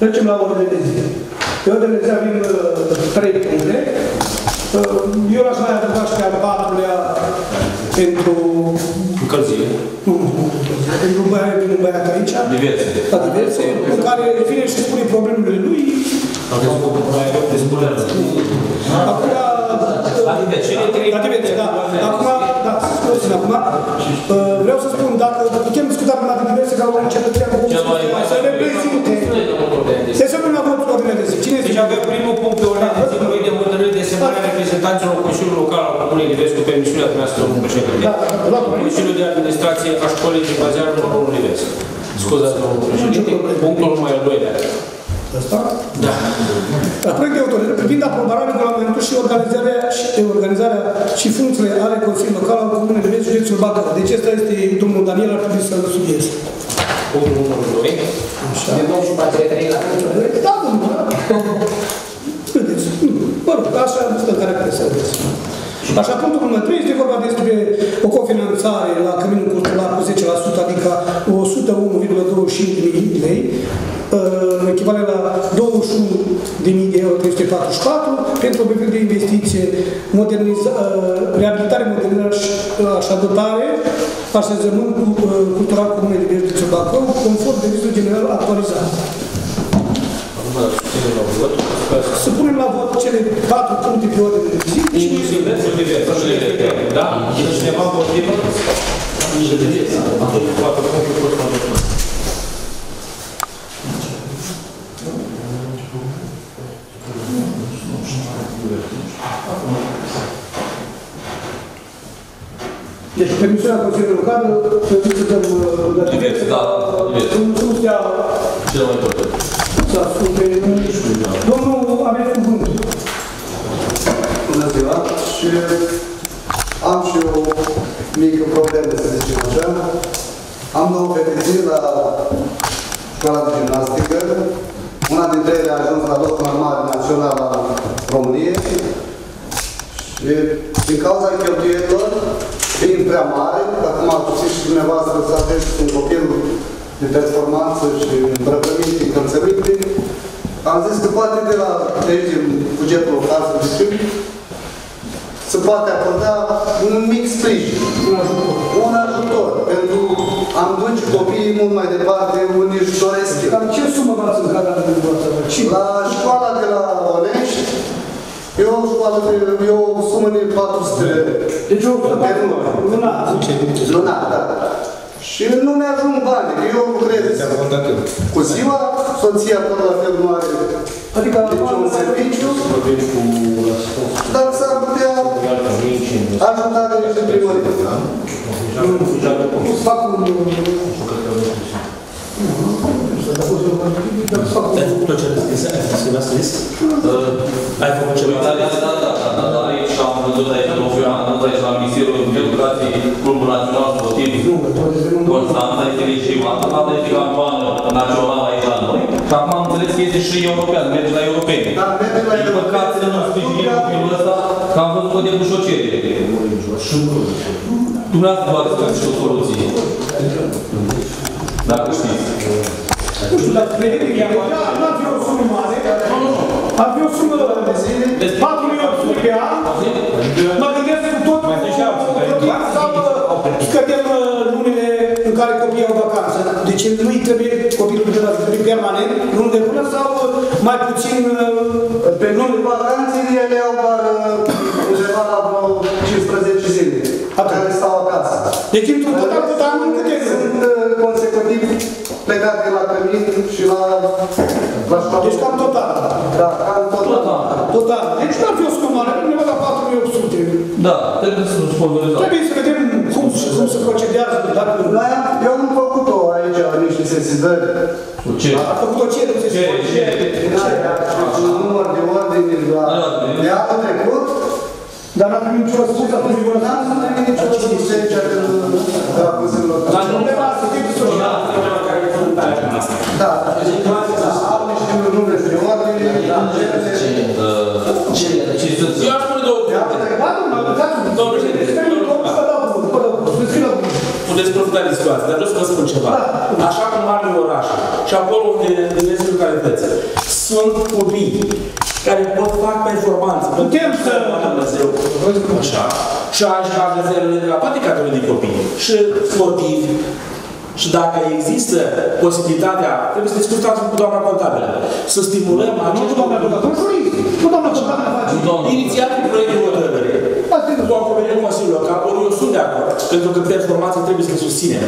Speaker 2: Trecem la ordine de zi. Pe ordine de zi avem uh, trei puncte. Uh, eu l-aș mai adăuga și pe al patrulea pentru...
Speaker 7: Încălzire.
Speaker 2: Nu, pentru un băiat, un băiat aici.
Speaker 7: Diverse.
Speaker 2: Da, la diverse, în care vine și spune problemele lui.
Speaker 7: Da.
Speaker 2: Acum,
Speaker 7: uh,
Speaker 2: la diverse, da. Acum, da, acum, vreau să spun, dacă putem discuta până la diverse ca un cetățean cu
Speaker 7: Consiliul Local al Comunei Livesc, cu permisiunea dumneavoastră, domnul președinte,
Speaker 2: da, da, da,
Speaker 7: Consiliul de Administrație a Școlii din Bazeară, domnul Livesc. Scuzați, domnul președinte, punctul numai al doilea.
Speaker 2: Asta? Da. La proiect de autoritate privind aprobarea regulamentului și organizarea și, organizarea și funcțiile ale Consiliului Local al Comunei Livesc, județul Bacău. Deci asta este domnul Daniel, ar trebui să-l subiez.
Speaker 7: Punctul numărul 2.
Speaker 2: Așa. Din 23 la 3. Moderniza, uh, reabilitare, modernizare și uh, așa dotare, așezământ cu, uh, cultural comunei de Vierzul Bacău, conform devizul general actualizat.
Speaker 7: Acum supunem la vot.
Speaker 2: Să punem la vot cele patru puncte pe ordine de zi.
Speaker 7: Inclusiv versul de vers. Da? Și cineva împotrivă? Atunci patru puncte pot să votăm.
Speaker 2: Deci, permisiunea Consiliului Local, trebuie să dăm... uh,
Speaker 8: Diverse, da, diverse.
Speaker 2: Să nu stea
Speaker 8: Cel mai important.
Speaker 2: să asculte... Domnul, aveți cuvântul.
Speaker 9: Bună ziua! Și am și o mică problemă, să zicem așa. Am două fetițe la școala de gimnastică. Una dintre ele a ajuns la locul mai mare național al României. Și din cauza cheltuielor, fiind prea mare, acum ați spus și dumneavoastră să aveți un copil de performanță și îmbrăcăminte, încălțăminte, am zis că poate de la de aici, din bugetul local, să zicem, se poate acorda un mic sprijin, un ajutor, un ajutor pentru a-mi duce copiii mult mai departe unde își doresc eu.
Speaker 2: Cam ce sumă v-ați încadrat de dumneavoastră? Ce?
Speaker 9: La școala de la Onești, e o școală de, e o sumă de 400 de lei.
Speaker 2: Deci o
Speaker 9: Pe lună.
Speaker 2: luna.
Speaker 9: Lunar, da. Și nu mi-ajung bani, că eu lucrez cu ziua, soția tot la fel nu are
Speaker 2: Adică
Speaker 9: niciun serviciu, dar s-ar putea ajuta de niște primării.
Speaker 2: fac un...
Speaker 7: Ai făcut tot ce ai scris? Ai făcut ce ai scris? Ai făcut ce
Speaker 8: Da, da, da, da, da, da, aici am văzut aici, la Ofiu, am văzut aici la Ministerul Educației, Clubul Național Sportiv, Constanța, este și atâta este campanie națională aici la noi. Și acum am înțeles că este și european, merge la europeni.
Speaker 9: Da, merge la
Speaker 8: Și
Speaker 9: europeni.
Speaker 8: păcat să nu sprijinim copilul ăsta, că am văzut că de și o cerere. Și dumneavoastră doar să și o soluție. Dacă știți.
Speaker 2: Nu știu, dar vedeți că nu ar fi o sumă mare, ar fi o sumă de 4.800 pe an, Deci nu-i trebuie copilul de la trebuie permanent, luni de lună sau uh, mai puțin uh,
Speaker 9: Pe numele vacanțele, ele au doar uh, undeva la vreo 15 zile, care stau acasă.
Speaker 2: Deci într-un total tot anul câte sunt?
Speaker 9: Sunt uh, consecutiv plecate la Cămin și la, la școală.
Speaker 2: Deci cam total.
Speaker 9: Da, cam tot.
Speaker 2: Total. Deci nu ar fi o sumă mare, undeva la 4.800.
Speaker 8: Da, trebuie să sponsorizăm.
Speaker 2: Trebuie să vedem cum, cum se procedează, dacă
Speaker 9: Noi am, eu am făcut-o aici, niște sesizări.
Speaker 8: Cu ce?
Speaker 2: a făcut o cerere, se
Speaker 8: Ce? Ce?
Speaker 9: Din aia, și un număr de ordine la, de anul trecut,
Speaker 2: Dar n-a primit nicio răspuns atunci vor
Speaker 9: n-am să primit nicio răspuns aici de la Consiliul Local.
Speaker 2: Dar nu era să fie social.
Speaker 9: Da, au niște nume de ordine,
Speaker 8: Ce sunt?
Speaker 7: Eu aș spune două
Speaker 9: de
Speaker 7: puncte.
Speaker 9: anul trecut.
Speaker 2: Da, domnule, da,
Speaker 7: Domnule președinte,
Speaker 2: Să
Speaker 7: puteți profita de situație, dar vreau să vă spun ceva. Așa cum marile orașe și acolo unde întâlnesc localități, sunt copii care pot fac performanță.
Speaker 2: Putem să-
Speaker 7: Dumnezeu. Așa. Și aș ca rezervele de la toate categorii de copii. Și sportivi, și dacă există posibilitatea, trebuie să discutați cu doamna contabilă, să stimulăm
Speaker 2: Nu
Speaker 7: acești
Speaker 2: cu doamna
Speaker 7: copii.
Speaker 2: Bădată, un jurist. Nu doamna Bădată face.
Speaker 8: Domnul.
Speaker 7: Inițiat cu proiectul hotărâre.
Speaker 2: Asta e
Speaker 6: că doar convenim Consiliul Local, ori eu sunt de acord, pentru că performanța trebuie să susținem.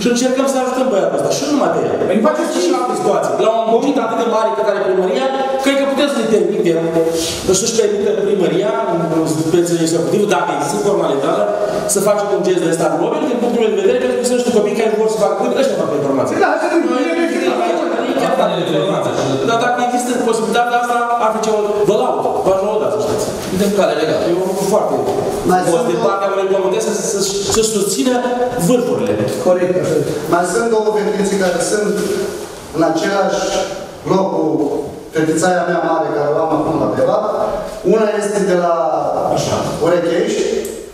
Speaker 6: Și încercăm să ajutăm băiatul ăsta. Și nu numai pe el. Îi faceți și în alte situații. La un buget atât de mare cât are primăria, cred că putem să ne permitem, nu știu, să-și permită primăria, în spețele executive, dacă există formalitate, să facem un gest de stat mobil, din punctul meu de vedere, pentru că sunt niște copii care vor să facă, uite, ăștia fac informații.
Speaker 2: Da, asta nu e
Speaker 6: Chiar fac informații. Dar dacă există posibilitatea asta, ar fi ceva, vă laud, vă laud, să știți.
Speaker 1: Suntem cale legală.
Speaker 6: E un lucru foarte
Speaker 9: Mai
Speaker 6: frumos
Speaker 9: sunt
Speaker 6: din
Speaker 9: două-
Speaker 6: partea unui comitet să, să, să susțină vârfurile.
Speaker 2: Corect, așa.
Speaker 9: Mai sunt două fetițe care sunt în același loc cu fetițaia mea mare care o am acum la Beva. Una este de la Orechești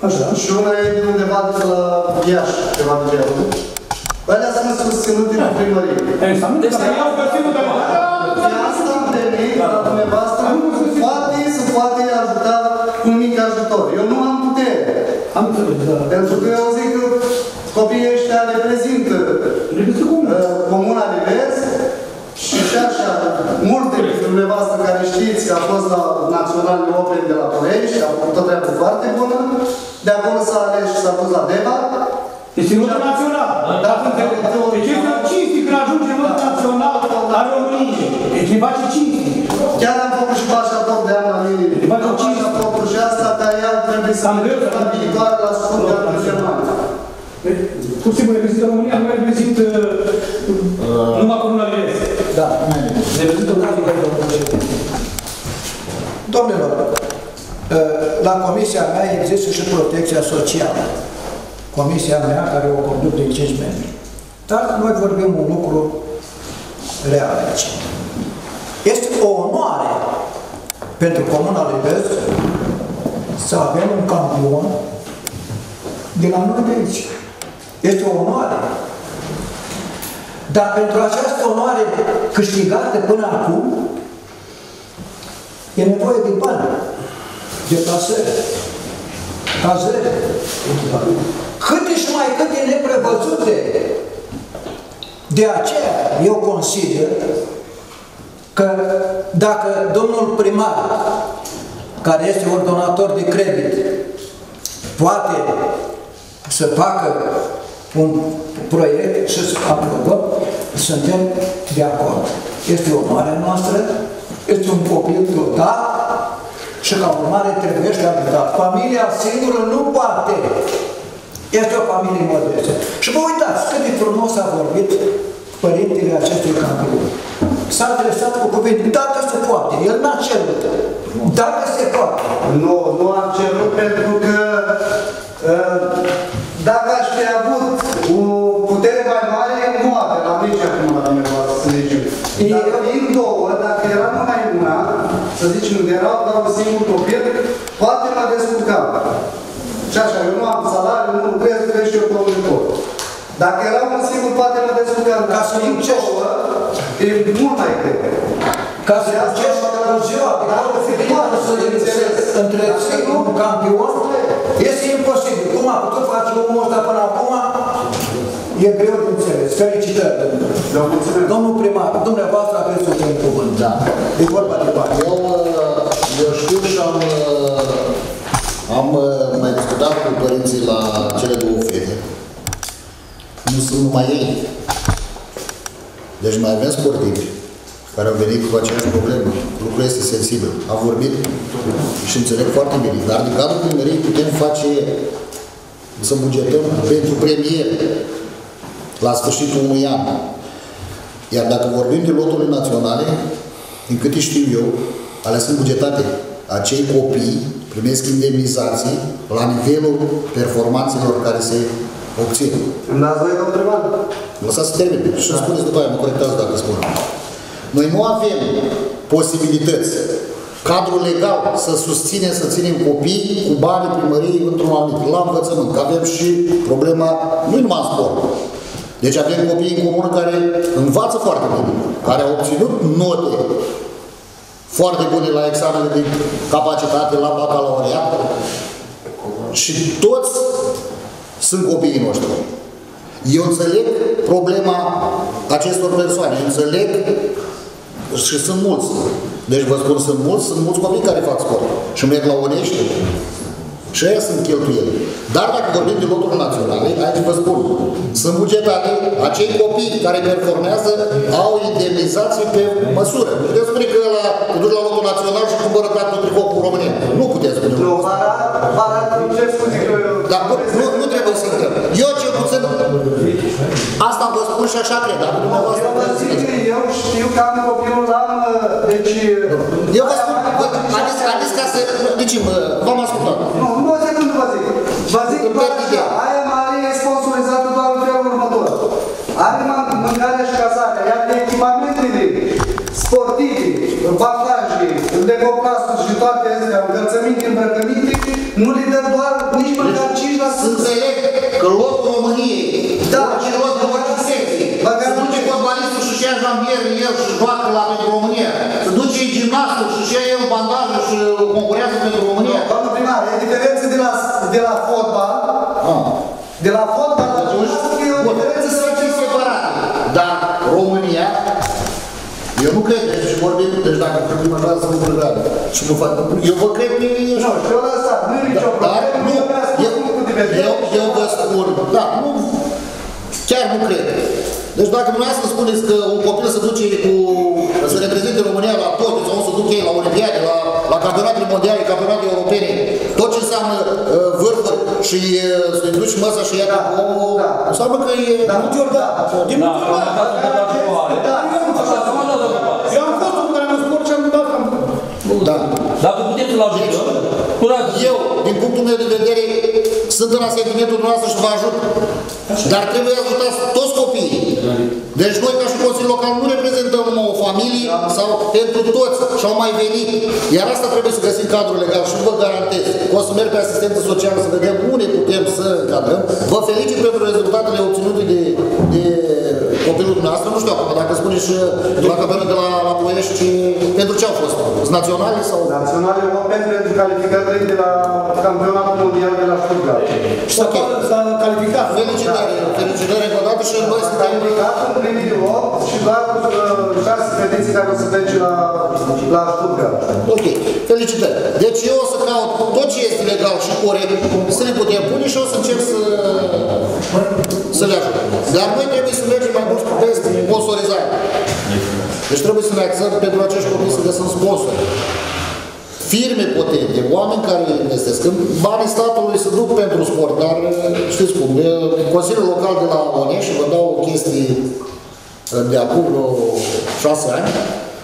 Speaker 2: Așa.
Speaker 9: și una e de undeva de la Iași, ceva de genul. Alea sunt susținute de primărie.
Speaker 2: Ei, să nu te iau pe filmul de mare.
Speaker 9: De asta am venit la dumneavoastră, poate să poate ajuta cu un mic ajutor. Eu nu am putere.
Speaker 2: Am înțeles, da.
Speaker 9: Pentru că eu zic că copiii ăștia reprezintă uh, Comuna de Vest și și așa, multe dintre dumneavoastră care știți că a fost la Național Open de la Ploiești, a făcut o treabă foarte bună, de acolo s-a ales și s-a pus la Deva.
Speaker 2: Este notul național.
Speaker 9: Da,
Speaker 2: Deci este cinstit când ajunge în notul național la României. Deci ne face cinstit.
Speaker 9: Trebuie să
Speaker 2: Cam greu,
Speaker 9: la viitoare la scurt de Germania.
Speaker 2: Deci, Cum sigur, reprezintă România, nu reprezintă numai Comuna de Est.
Speaker 4: Da.
Speaker 1: Reprezintă un caz care
Speaker 4: Domnilor, ă, la comisia mea există și protecția socială. Comisia mea care o conduc de 5 membri. Dar noi vorbim un lucru real aici. Este o onoare pentru Comuna Libes să avem un campion de la noi de aici. Este o onoare. Dar pentru această onoare câștigată până acum, E nevoie de bani, de plasări, cazări, câte și mai câte neprevăzute. De aceea eu consider că dacă domnul primar, care este ordonator de credit, poate să facă un proiect și să aprobăm, suntem de acord. Este onoarea noastră, este un copil dotat și ca urmare trebuie să ajutat. Familia singură nu poate. Este o familie modestă. Și vă uitați cât de frumos a vorbit părintele acestui campion. S-a adresat cu cuvinte, dacă se poate, el n-a cerut. Dacă se poate.
Speaker 9: Nu, nu am cerut pentru că uh, dacă aș fi avut o putere mai mare, nu aveam nici acum la dumneavoastră să zicem. Dacă fiind două, dacă era numai una, să zicem, unde erau doar un singur copil, poate mă descurcam. Și așa, eu nu am salariu, nu lucrez, trebuie și eu comunitor. Dacă era un singur, poate mă descurcam. Ca să fiind două, e mult mai greu.
Speaker 4: Ca să ducești în ziua de care fetică să să întrețin un campion, este imposibil. Cum a putut face omul ăsta până acum, e greu de înțeles. Felicitări, domnule.
Speaker 9: Da, mulțumesc.
Speaker 4: Domnul primar, dumneavoastră aveți un timp cuvânt.
Speaker 3: Da.
Speaker 4: E vorba de bani.
Speaker 3: Eu, uh, eu știu și am, uh, am uh, mai discutat cu părinții la cele două fete. Nu sunt numai ei. Deci mai avem sportivi care au venit cu aceeași problemă. Lucrul este sensibil. Am vorbit și înțeleg foarte bine. Dar din cadrul primăriei putem face să bugetăm pentru premier la sfârșitul unui an. Iar dacă vorbim de loturile naționale, din câte știu eu, alea sunt bugetate. Acei copii primesc indemnizații la nivelul performanțelor care se obțin.
Speaker 9: Îmi dați voi, domnul primar?
Speaker 3: Lăsați să termin și îmi spuneți după aia, mă corectați dacă spun. Noi nu avem posibilități, cadrul legal să susținem, să ținem copii cu banii primăriei într-un anumit, la învățământ, că avem și problema, nu numai în sport. Deci avem copii în comună care învață foarte bine, care au obținut note foarte bune la examenele de capacitate, la bacalaureat și toți sunt copiii noștri. Eu înțeleg problema acestor persoane, înțeleg și sunt mulți. Deci vă spun, sunt mulți, sunt mulți copii care fac sport și merg la Onești Și aia sunt cheltuieli. Dar dacă vorbim de loturi naționale, aici vă spun, sunt bugetate, acei copii care performează au indemnizație pe măsură. Nu puteți spune că la, te duci la lotul național și cumpără tractul tricou cu România. Nu puteți spune.
Speaker 9: Nu, vara, vara, îmi cer scuze că...
Speaker 3: Dar nu, nu, nu trebuie să intrăm. Eu cel puțin, asta vă spun și așa cred, dar dumneavoastră
Speaker 9: Eu vă zic că eu știu că am copilul la... Deci...
Speaker 3: Eu vă spun, vă, haideți, haideți ca să, deci mă- v-am ascultat.
Speaker 9: Nu, nu o secundă vă zic. Vă zic
Speaker 3: Îmi
Speaker 9: doar
Speaker 3: pierd
Speaker 9: așa.
Speaker 3: ideea.
Speaker 9: Aia mare e sponsorizată doar în felul următor. Are man- mâncarea și cazarea, iar de echipamentele sportive, bagaje, decoplasuri și toate astea, încălțăminte, îmbrăcăminte, nu le dă doar nici măcar 5%.
Speaker 3: Să înțeleg că lotul României,
Speaker 9: Da.
Speaker 3: orice lot de orice secție,
Speaker 9: Băgat-
Speaker 3: se duce fotbalistul și ia jambier, el și joacă la pentru România, se duce gimnastul și ia el bandajul și concurează pentru România.
Speaker 9: Doamnă primar, e diferență de la, de la fotbal,
Speaker 3: Ah.
Speaker 9: de la fotbal
Speaker 3: eu nu cred, deci vorbim, deci dacă vorbim așa să nu vorbeam. Și nu fac, eu vă cred că e
Speaker 9: Nu, și eu ăsta, nu e nicio
Speaker 3: Dar
Speaker 9: problemă,
Speaker 3: nu,
Speaker 9: eu mi-am spus
Speaker 3: eu,
Speaker 9: punctul de vedere.
Speaker 3: eu, eu vă spun, da, nu, chiar nu cred. Deci dacă dumneavoastră spuneți că un copil se duce cu, duce ei la Olimpiade, la, la campionatele mondiale, campionate europene, tot ce înseamnă uh, vârfuri și uh, să-i duci măsa și ea
Speaker 9: Da,
Speaker 3: cu omul,
Speaker 9: da.
Speaker 3: înseamnă că e...
Speaker 9: Da.
Speaker 2: Nu Giordan. Din
Speaker 8: Da,
Speaker 2: punctul
Speaker 8: am
Speaker 2: meu.
Speaker 8: dat întrebarea și cu are.
Speaker 9: Da.
Speaker 8: Așa, să mă dați o întrebare.
Speaker 2: Eu am fost un care am sport și am dat cam...
Speaker 3: Da.
Speaker 8: Dacă putem să-l ajutăm, curați.
Speaker 3: Eu, din punctul meu de vedere, sunt în asentimentul dumneavoastră și vă ajut. Dar trebuie ajutați toți copiii. Deci noi, ca și Consiliul Local, nu reprezentăm numai o familie sau pentru toți și au mai venit. Iar asta trebuie să găsim cadrul legal și vă garantez că o să merg pe asistență socială să vedem unde putem să încadrăm. Vă felicit pentru rezultatele obținute de, de copilul dumneavoastră. Nu știu acum, dacă spune și de la campionatul de la, la Ploiești, pentru ce au fost? Sunt naționale sau...
Speaker 9: Naționale Open pentru calificările de la campionatul mondial de la Stuttgart.
Speaker 2: Și s-a s-a calificat.
Speaker 3: Felicitări, felicitări încă o dată și noi
Speaker 9: S-a
Speaker 3: suntem...
Speaker 9: calificat în primii 8 și doar uh, șase fetițe care o să plece la, la Stuttgart.
Speaker 3: Ok, felicitări. Deci eu o să caut tot ce este legal și corect să le putem pune și o să încerc să, să le ajut. Dar noi trebuie să mergem mai mult pe sponsorizare. Deci trebuie să ne axăm pentru acești copii să găsim sponsori. Firme potente, oameni care investesc. Când banii statului se duc pentru sport, dar știți cum, e Consiliul Local de la Oneș, și vă dau o chestie de acum vreo șase ani,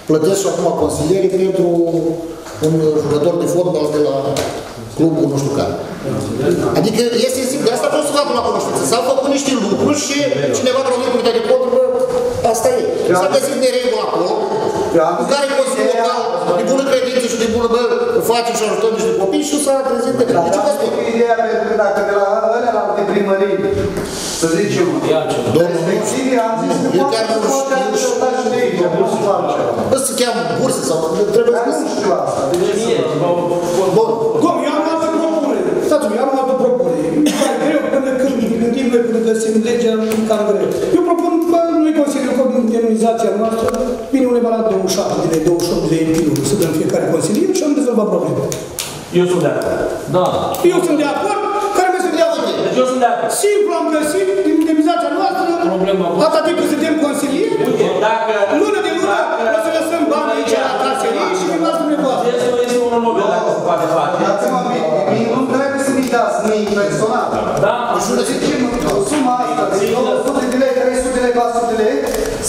Speaker 3: plătesc și acum consilierii pentru un jucător de fotbal de la clubul nu știu care. Adică este simplu, de asta vreau să fac la cunoștință. S-au făcut niște lucruri și cineva care a venit de contră, asta e. S-a găsit neregul acolo, cu care Consiliul Local, de bună credință și de bună bă, facem și ajutăm niște copii și s-a trezit de
Speaker 9: Dar
Speaker 3: Deci vă
Speaker 9: asta
Speaker 3: spun,
Speaker 9: e ideea pentru că dacă de la ălea la de primării, să zicem,
Speaker 3: domnul nu
Speaker 9: respectivii am zis că
Speaker 3: Eu
Speaker 9: poate
Speaker 3: chiar
Speaker 9: să
Speaker 3: nu
Speaker 9: poate
Speaker 3: știu și-
Speaker 9: ajuta și de aici, nu să fac ceva.
Speaker 3: Bă, se cheamă burse sau trebuie
Speaker 9: Dar
Speaker 3: să
Speaker 9: nu știu asta. Deci,
Speaker 3: Bun.
Speaker 2: Cum, eu am altă propunere. Stați eu am altă propunere. E mai greu până când ne gândim noi până găsim legea, e cam greu. Eu propun, bă, noi consiliem că indemnizația noastră vine undeva la 27 de lei, 28 de lei în kilul, să dăm fiecare consilier și am rezolvat problema.
Speaker 6: Eu sunt de acord.
Speaker 8: Da.
Speaker 2: Eu sunt de acord, care mai sunt de acord?
Speaker 6: Deci eu sunt de acord.
Speaker 2: Simplu am găsit indemnizația noastră,
Speaker 8: Problema.
Speaker 2: atâta timp cât suntem consilieri,
Speaker 6: Uite, dacă...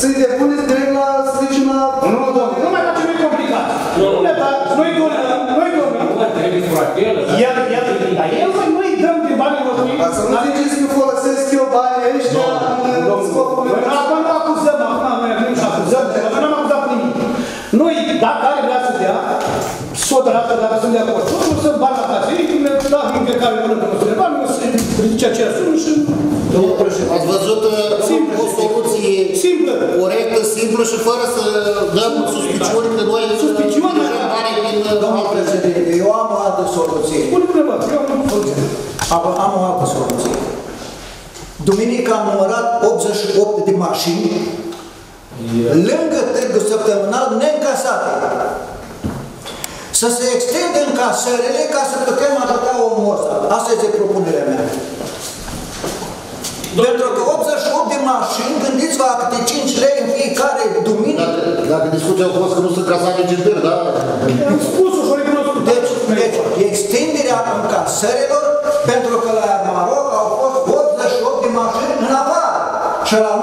Speaker 9: să-i depuneți direct la, să zicem, la...
Speaker 2: Nu, domnule, nu mai facem noi complicat. Nu, nu, da, noi donăm, noi donăm. Iar, iar, dar el, noi, noi dăm din banii noștri.
Speaker 9: Ca să nu ziceți că folosesc eu banii ăștia în scopul meu.
Speaker 2: Noi acum nu acuzăm, acum noi venim și acuzăm, noi nu am acuzat pe nimic. Noi, dacă are vrea să dea, s-o dată, dacă sunt de acord. Nu să bani la casă, ei, ne da în fiecare lună că nu sunt de bani, nu se ridice aceea sumă și...
Speaker 3: Ați văzut uh,
Speaker 2: Simplă.
Speaker 3: o soluție
Speaker 2: Simplă.
Speaker 3: corectă, simplă și fără să dăm suspiciuni că noi
Speaker 2: Suspiciuni,
Speaker 3: uh,
Speaker 2: da.
Speaker 3: banii din uh,
Speaker 4: Domnul președinte, eu am o altă soluție.
Speaker 2: Spune dumneavoastră, eu am o soluție.
Speaker 4: Am, am o altă soluție. Duminică am numărat 88 de mașini lângă târgul săptămânal neîncasate. să se extindă încasările ca să putem ajuta omul ăsta. Asta este propunerea mea. Pentru că 88 de mașini, gândiți-vă la câte 5 lei în fiecare duminică.
Speaker 3: Dacă, dacă discuția a fost că nu sunt casate gentări, da?
Speaker 2: Am spus și-o recunoscut.
Speaker 4: Deci, deci, extinderea încasărilor, pentru că la Maroc au fost 88 de mașini în afară. Și la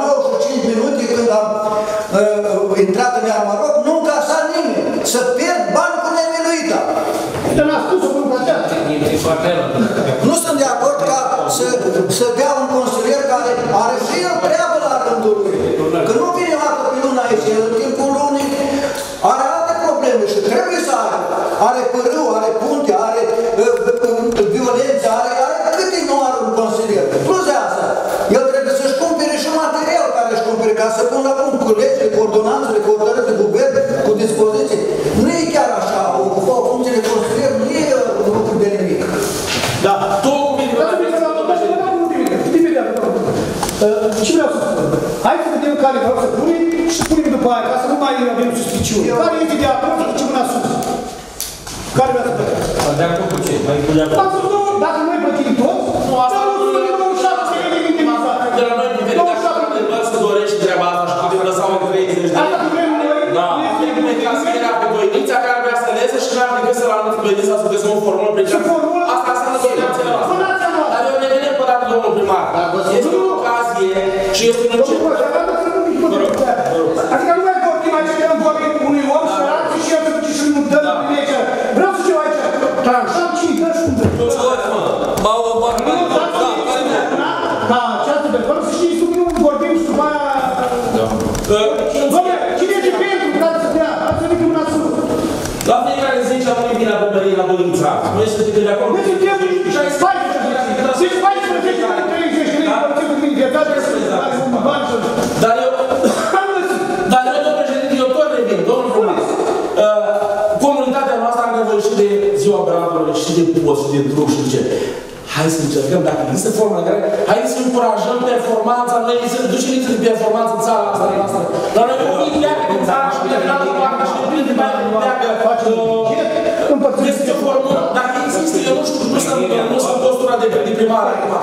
Speaker 4: nu,
Speaker 2: dacă noi plătim toți,
Speaker 6: Nu, asta
Speaker 2: dar
Speaker 6: nu
Speaker 2: nu sunt 97 de minimizat.
Speaker 6: De la noi putem, dacă într-adevăr se dorește treaba asta și putem lăsa un 30 de
Speaker 2: Asta vrem noi.
Speaker 6: Da, cum e casierea pe doinița care vrea să leze și n-ar decât să-l anunț pe doinița să găsim o formulă pe
Speaker 2: Și formula?
Speaker 6: Asta înseamnă doinația noastră.
Speaker 2: Donația noastră.
Speaker 6: Dar eu revenim pe dată, domnul primar. Este o ocazie și este un
Speaker 2: Domnul
Speaker 6: început.
Speaker 2: La
Speaker 6: primărie la doinița. Noi suntem de acord.
Speaker 2: Deci suntem 14, deci 14 ani 30 de lei împărțit din vietate să are un bani și...
Speaker 6: Dar eu,
Speaker 2: Am lăsat.
Speaker 6: dar eu, domnul președinte, eu tot revin, domnul primar. Uh, Comunitatea noastră are nevoie și de ziua Bravului, și de post, și de drum, și de ce. Hai să încercăm, dacă există forma în care, hai să încurajăm performanța, noi să ducem lipsă de performanță în țara asta noastră. Dar noi copiii pleacă din țara prind de bani, pleacă, uh, este o formă, dacă există, eu nu știu, nu sunt, nu sunt postura de, de primar acum,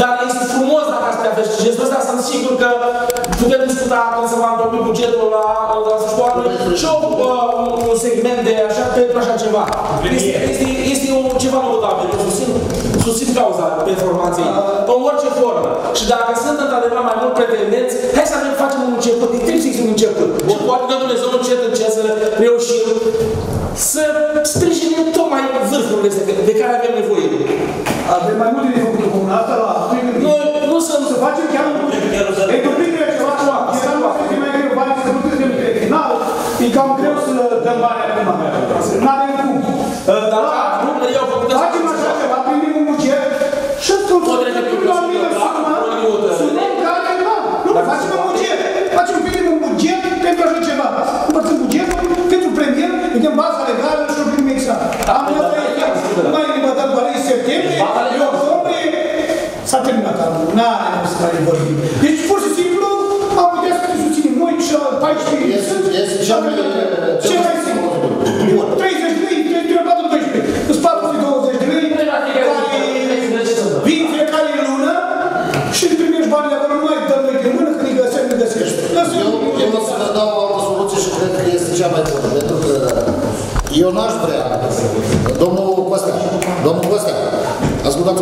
Speaker 6: dar este frumos dacă ați putea face gestul ăsta, sunt sigur că putem discuta când se va întocmi bugetul la, la școală și o, uh, un segment de așa, pentru așa ceva. Este, este, este o, ceva lăudabil, eu susțin, susțin cauza performanței, în orice formă. Și dacă sunt într-adevăr mai mult pretendenți, hai să avem, facem un început, e trebuie să existe un început. Și poate că Dumnezeu încet, încet să reușim să sprijinim tocmai vârfurile astea de care avem nevoie.
Speaker 2: Avem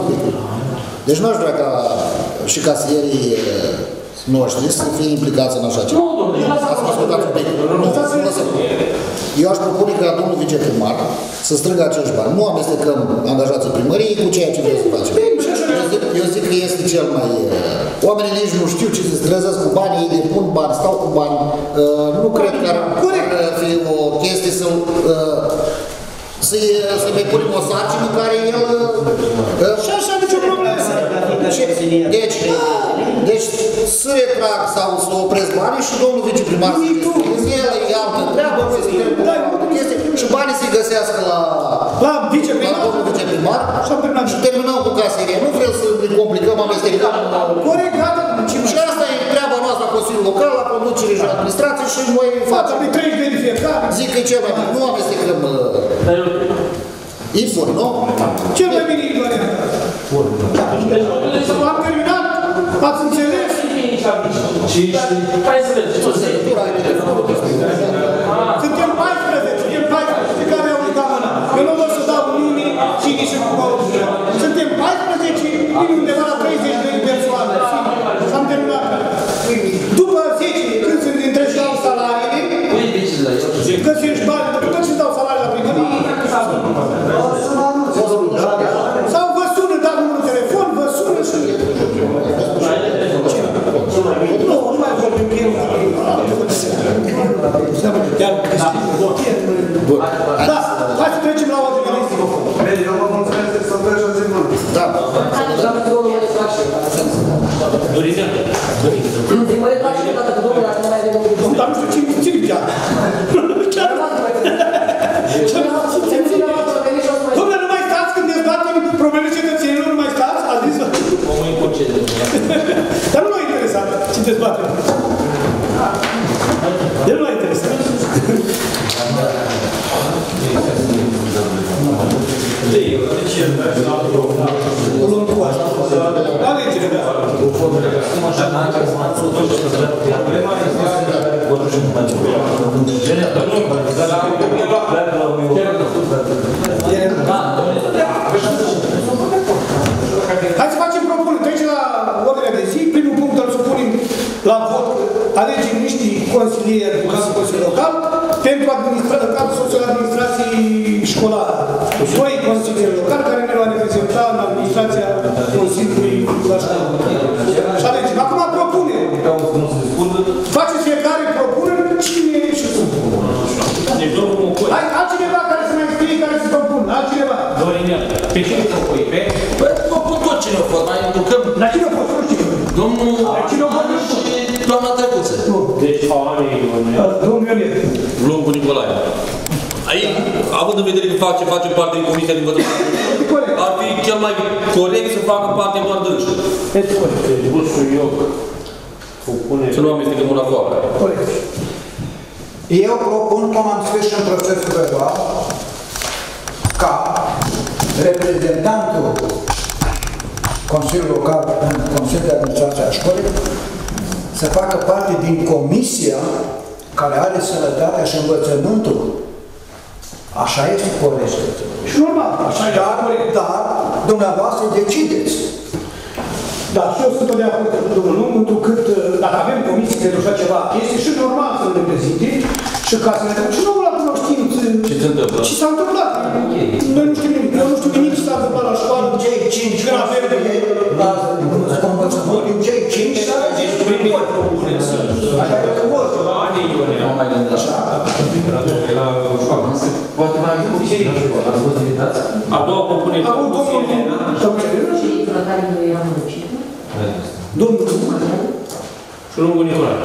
Speaker 3: ascultați un pic. Deci n-aș vrea ca și casierii eh, noștri să fie implicați în așa ceva.
Speaker 6: Nu, domnule, eu lasă
Speaker 3: Asta ascultați un pic. Nu, nu, lăsă. Eu aș propune ca domnul viceprimar să strângă acești bani. Nu amestecăm angajații primăriei cu ceea ce vrem să facem. Eu zic, eu zic că este cel mai... uh, Oamenii nici nu știu ce se străzesc cu banii, ei depun bani, stau cu bani. Uh, Nu cred că ar ar fi o chestie să uh, să-i să mai punem o sarcină care el... Uh,
Speaker 2: și așa nicio problemă.
Speaker 3: Deci, da, deci să retrag sau să opresc banii și domnul viceprimar să el e altă treabă, și banii se găsească la,
Speaker 2: la, viceprimar.
Speaker 3: la domnul viceprimar.
Speaker 2: Și
Speaker 3: terminăm cu caserie. Nu vreau să ne complicăm, am este
Speaker 2: Corect, gata.
Speaker 3: Și asta e treaba noastră cu Consiliului Local, și administrație și noi facem...
Speaker 2: Facem 30 de fiecare.
Speaker 3: Zic că e cel mai bine. Nu amestecăm... Uh, infuri, nu?
Speaker 2: Cel mai bine e varianta. Deci, am terminat, ați înțeles?
Speaker 3: 5 14.
Speaker 2: Suntem 14, suntem 14, fiecare au dat mâna. Eu nu vă să dau nimeni, cine și cu Suntem 14, nimeni undeva la 30 de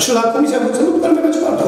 Speaker 2: și la
Speaker 8: Comisia Bruxelles, nu
Speaker 2: putem merge
Speaker 7: pe altă.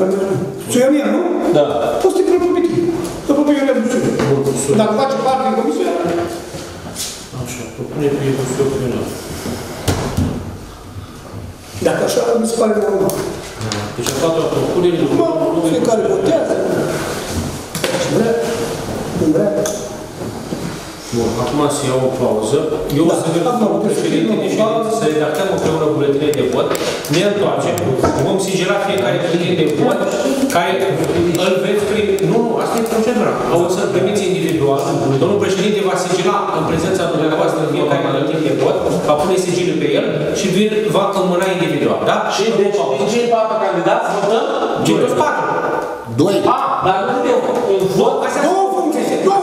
Speaker 7: cât de bun, care îl veți primi. Nu, nu, asta e procedura. O să-l primiți individual. Domnul președinte va sigila în prezența dumneavoastră fiecare alături de vot, va pune sigilul pe el și vi va înmâna individual. Da?
Speaker 6: Și deci, din cei patru candidați votăm?
Speaker 7: Din toți patru.
Speaker 3: Doi.
Speaker 6: A, dar nu de vot?
Speaker 2: Două funcții. Două.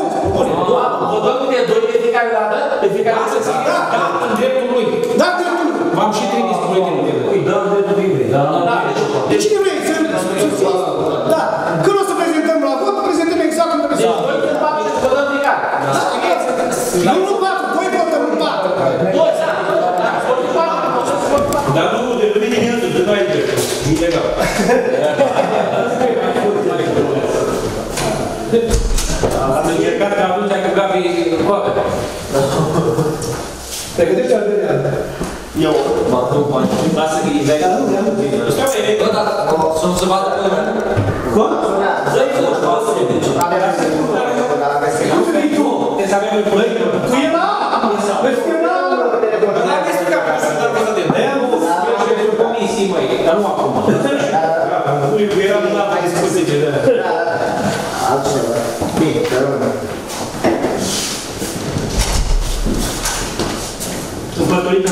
Speaker 6: Votăm de doi de fiecare dată? De fiecare dată?
Speaker 7: Da, da. Am încercat că atunci dacă Gabi coapă.
Speaker 2: Te gândești al doilea
Speaker 3: Eu m-am dus mai mult.
Speaker 8: Lasă că e vechi. Da, nu, da, nu, nu.
Speaker 6: Bă, dar sunt să vadă pe lumea.
Speaker 7: Cum?
Speaker 6: Zăi, tu o școală. Dar
Speaker 7: nu vei tu.
Speaker 8: Te să avem
Speaker 7: în pulăi. Deci tu e la?
Speaker 3: Păi,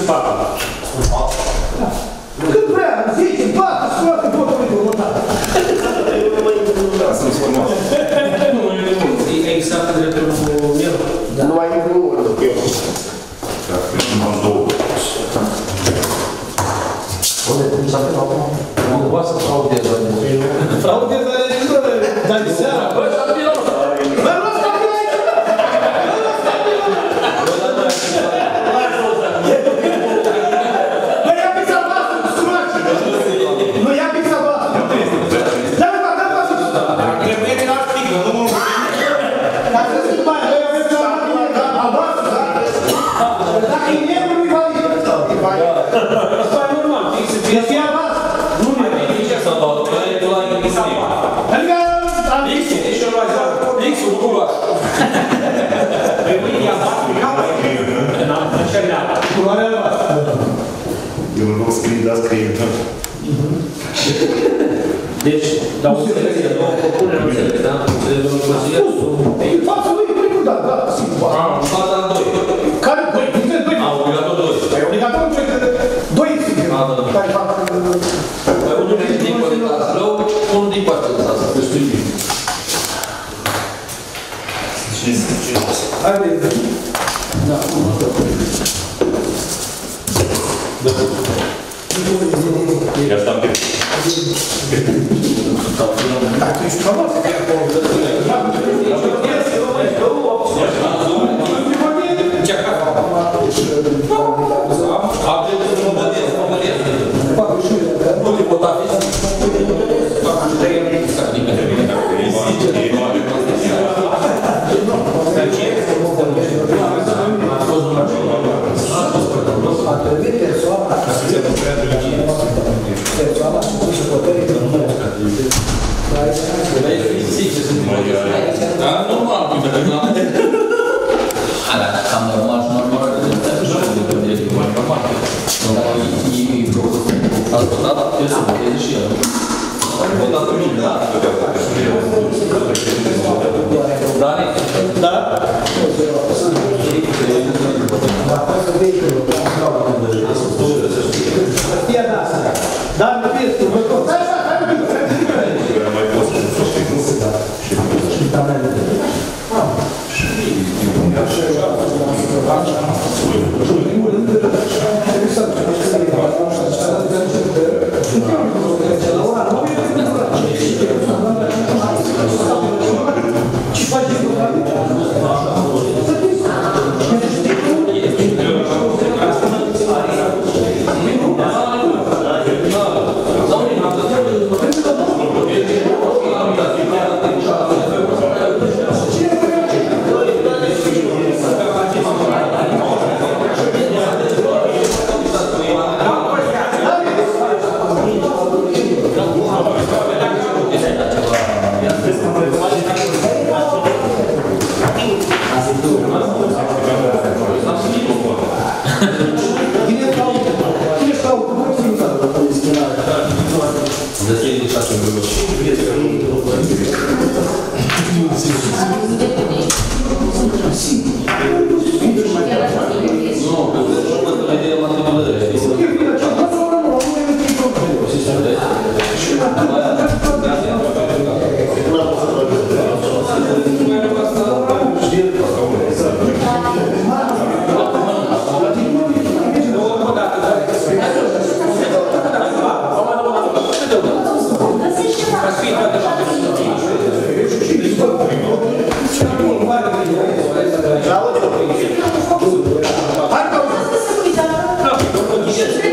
Speaker 8: Împăturit în patru.
Speaker 7: Cât vrea, zici, bată, scoate tot pe următoare.
Speaker 8: E exact dreptul meu.
Speaker 3: Nu ai niciun urmă.
Speaker 2: Nu poate să fraudez
Speaker 7: Asta e
Speaker 8: normal, fix să fie.
Speaker 7: Este a voastră.
Speaker 8: Nu ne vede nici
Speaker 6: Să dau, că e tu la emisiune.
Speaker 7: Adică, am zis,
Speaker 8: Lixul, deci eu luați
Speaker 6: Lixul, nu luați.
Speaker 8: Păi mâine ia bat, ia bat. N-am, așa ne-a.
Speaker 7: culoarea voastră.
Speaker 10: Eu nu scrie, dar scrie.
Speaker 8: Deci, dau o selecție, două propuneri, nu înțeleg, da? Înțeleg, domnul consilier?
Speaker 7: Yes.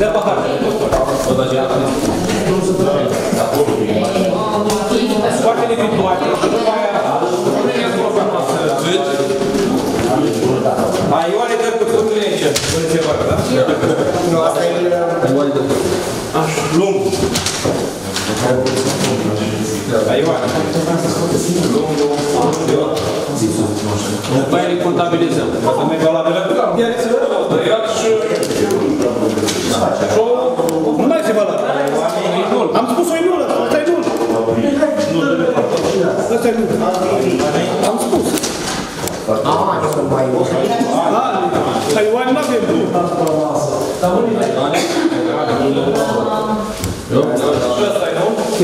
Speaker 7: Dă pahar. Foarte individuale. Și după aia... Mai Ioane dă cu totul aici. Bună ziua, da? Nu, asta e... Așa, lung. Hai, Ioane. Lungul, lungul. După aia le contabilizăm. Asta merge la velă. Tăiat și...
Speaker 2: Nu mai se va lua. Am spus-o e nulă, asta e nul. Asta e nul. Am spus. Dar Ioane nu avem nul.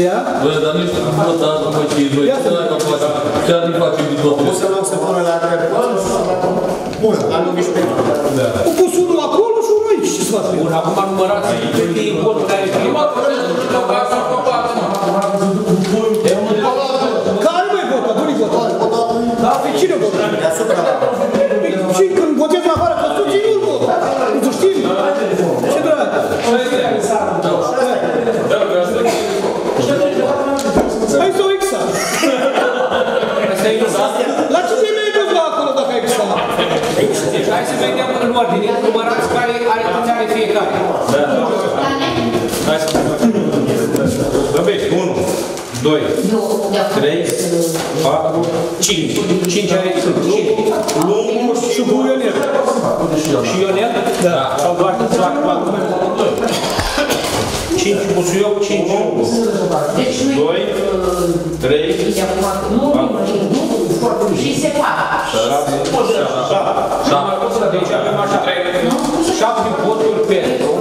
Speaker 2: Ia?
Speaker 8: Bă, dar nu știu cum votați după ce voi. Ce dacă face? Chiar nu facem din toate.
Speaker 3: O să luăm să pună la treabă. Bun, am lungit și pe
Speaker 2: Cu pus unul acolo și unul aici. Ce să fac?
Speaker 7: Bun, acum numărați câte voturi care prima.
Speaker 2: Care mai vota? Bunii vota. Da, pe cine vota? Și când votezi la afară, că tu ții nu vot. Nu tu știi? Ce drag? Hai să o exa.
Speaker 7: Asta e exact.
Speaker 2: La ce te mai dus la acolo dacă ai exa?
Speaker 7: Hai să vedem în ordine. 3, 4, 5. 5 are sunt. Lungul și
Speaker 2: Și cu Ionel.
Speaker 7: Și Ionel? Da. Sau doar că fac patru? 5 Busuioc, 5 2, 3,
Speaker 11: Și se poate.
Speaker 7: 7. Deci avem așa 7 voturi pentru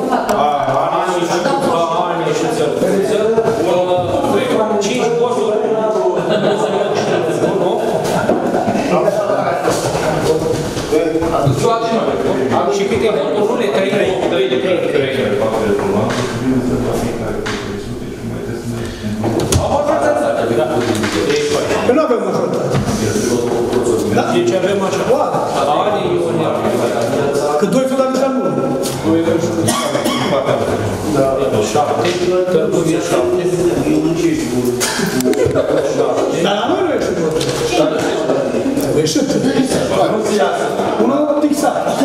Speaker 7: Și câte voturi? Rune, 3 3 de 3
Speaker 2: Că nu avem majoritate.
Speaker 7: Da? Deci avem așa. Ani, Ionel.
Speaker 2: Că doi sunt la deja nu.
Speaker 7: Șapte, Tărcuță, șapte.
Speaker 2: Dar la noi nu
Speaker 7: ça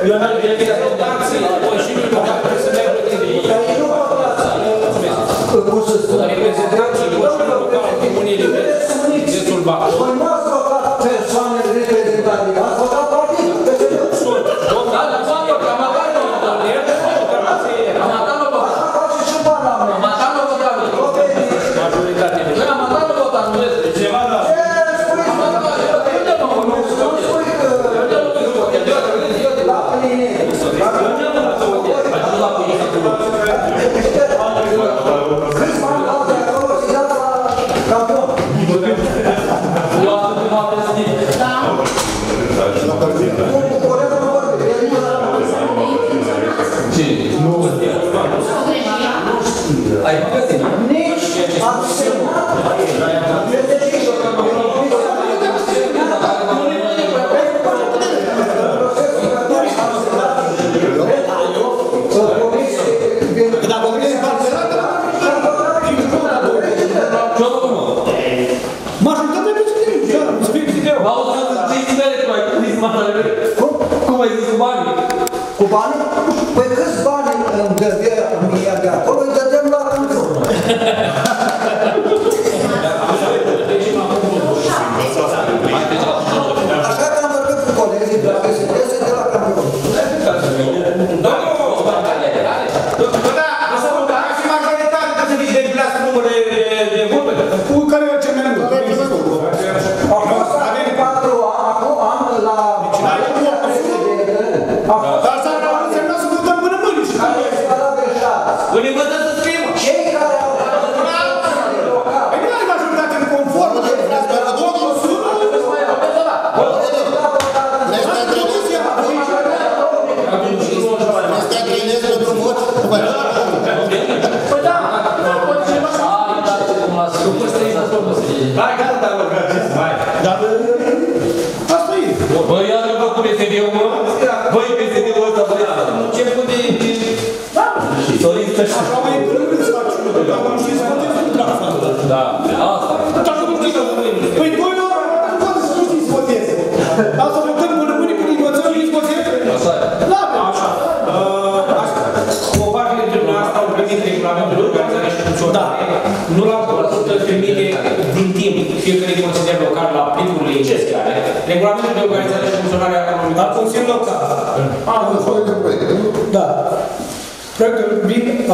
Speaker 7: Il y en a qui a fait un taxi, il y en a
Speaker 2: qui a
Speaker 9: fait un
Speaker 2: taxi.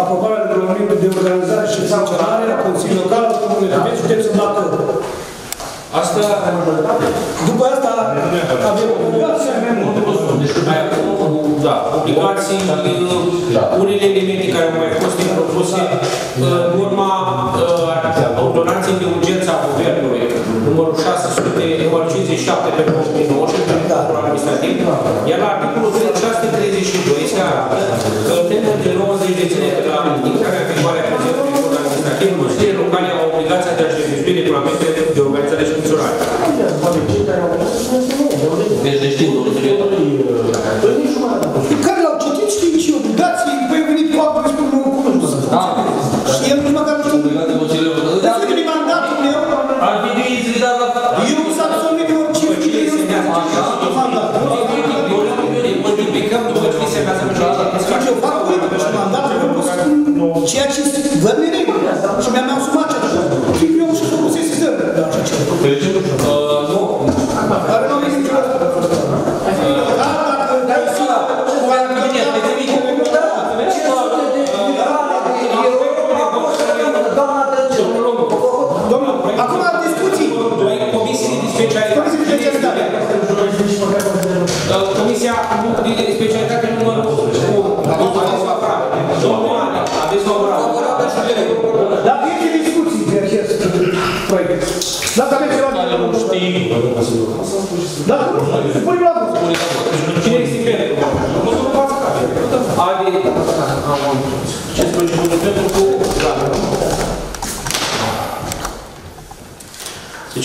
Speaker 2: aprobarea regulamentului de organizare și funcționare a Consiliului Local al Comunei Tibet, județul Bacău.
Speaker 7: Asta...
Speaker 2: După asta avem deci,
Speaker 7: obligații. Deci da, obligații, unele elemente care au mai fost propuse uh, în urma uh, ordonanței de urgență a Guvernului, numărul 657 pe 2019, pe da. numărul administrativ, iar la articolul 632 se arată că în termen de 90 de zile
Speaker 8: regulamente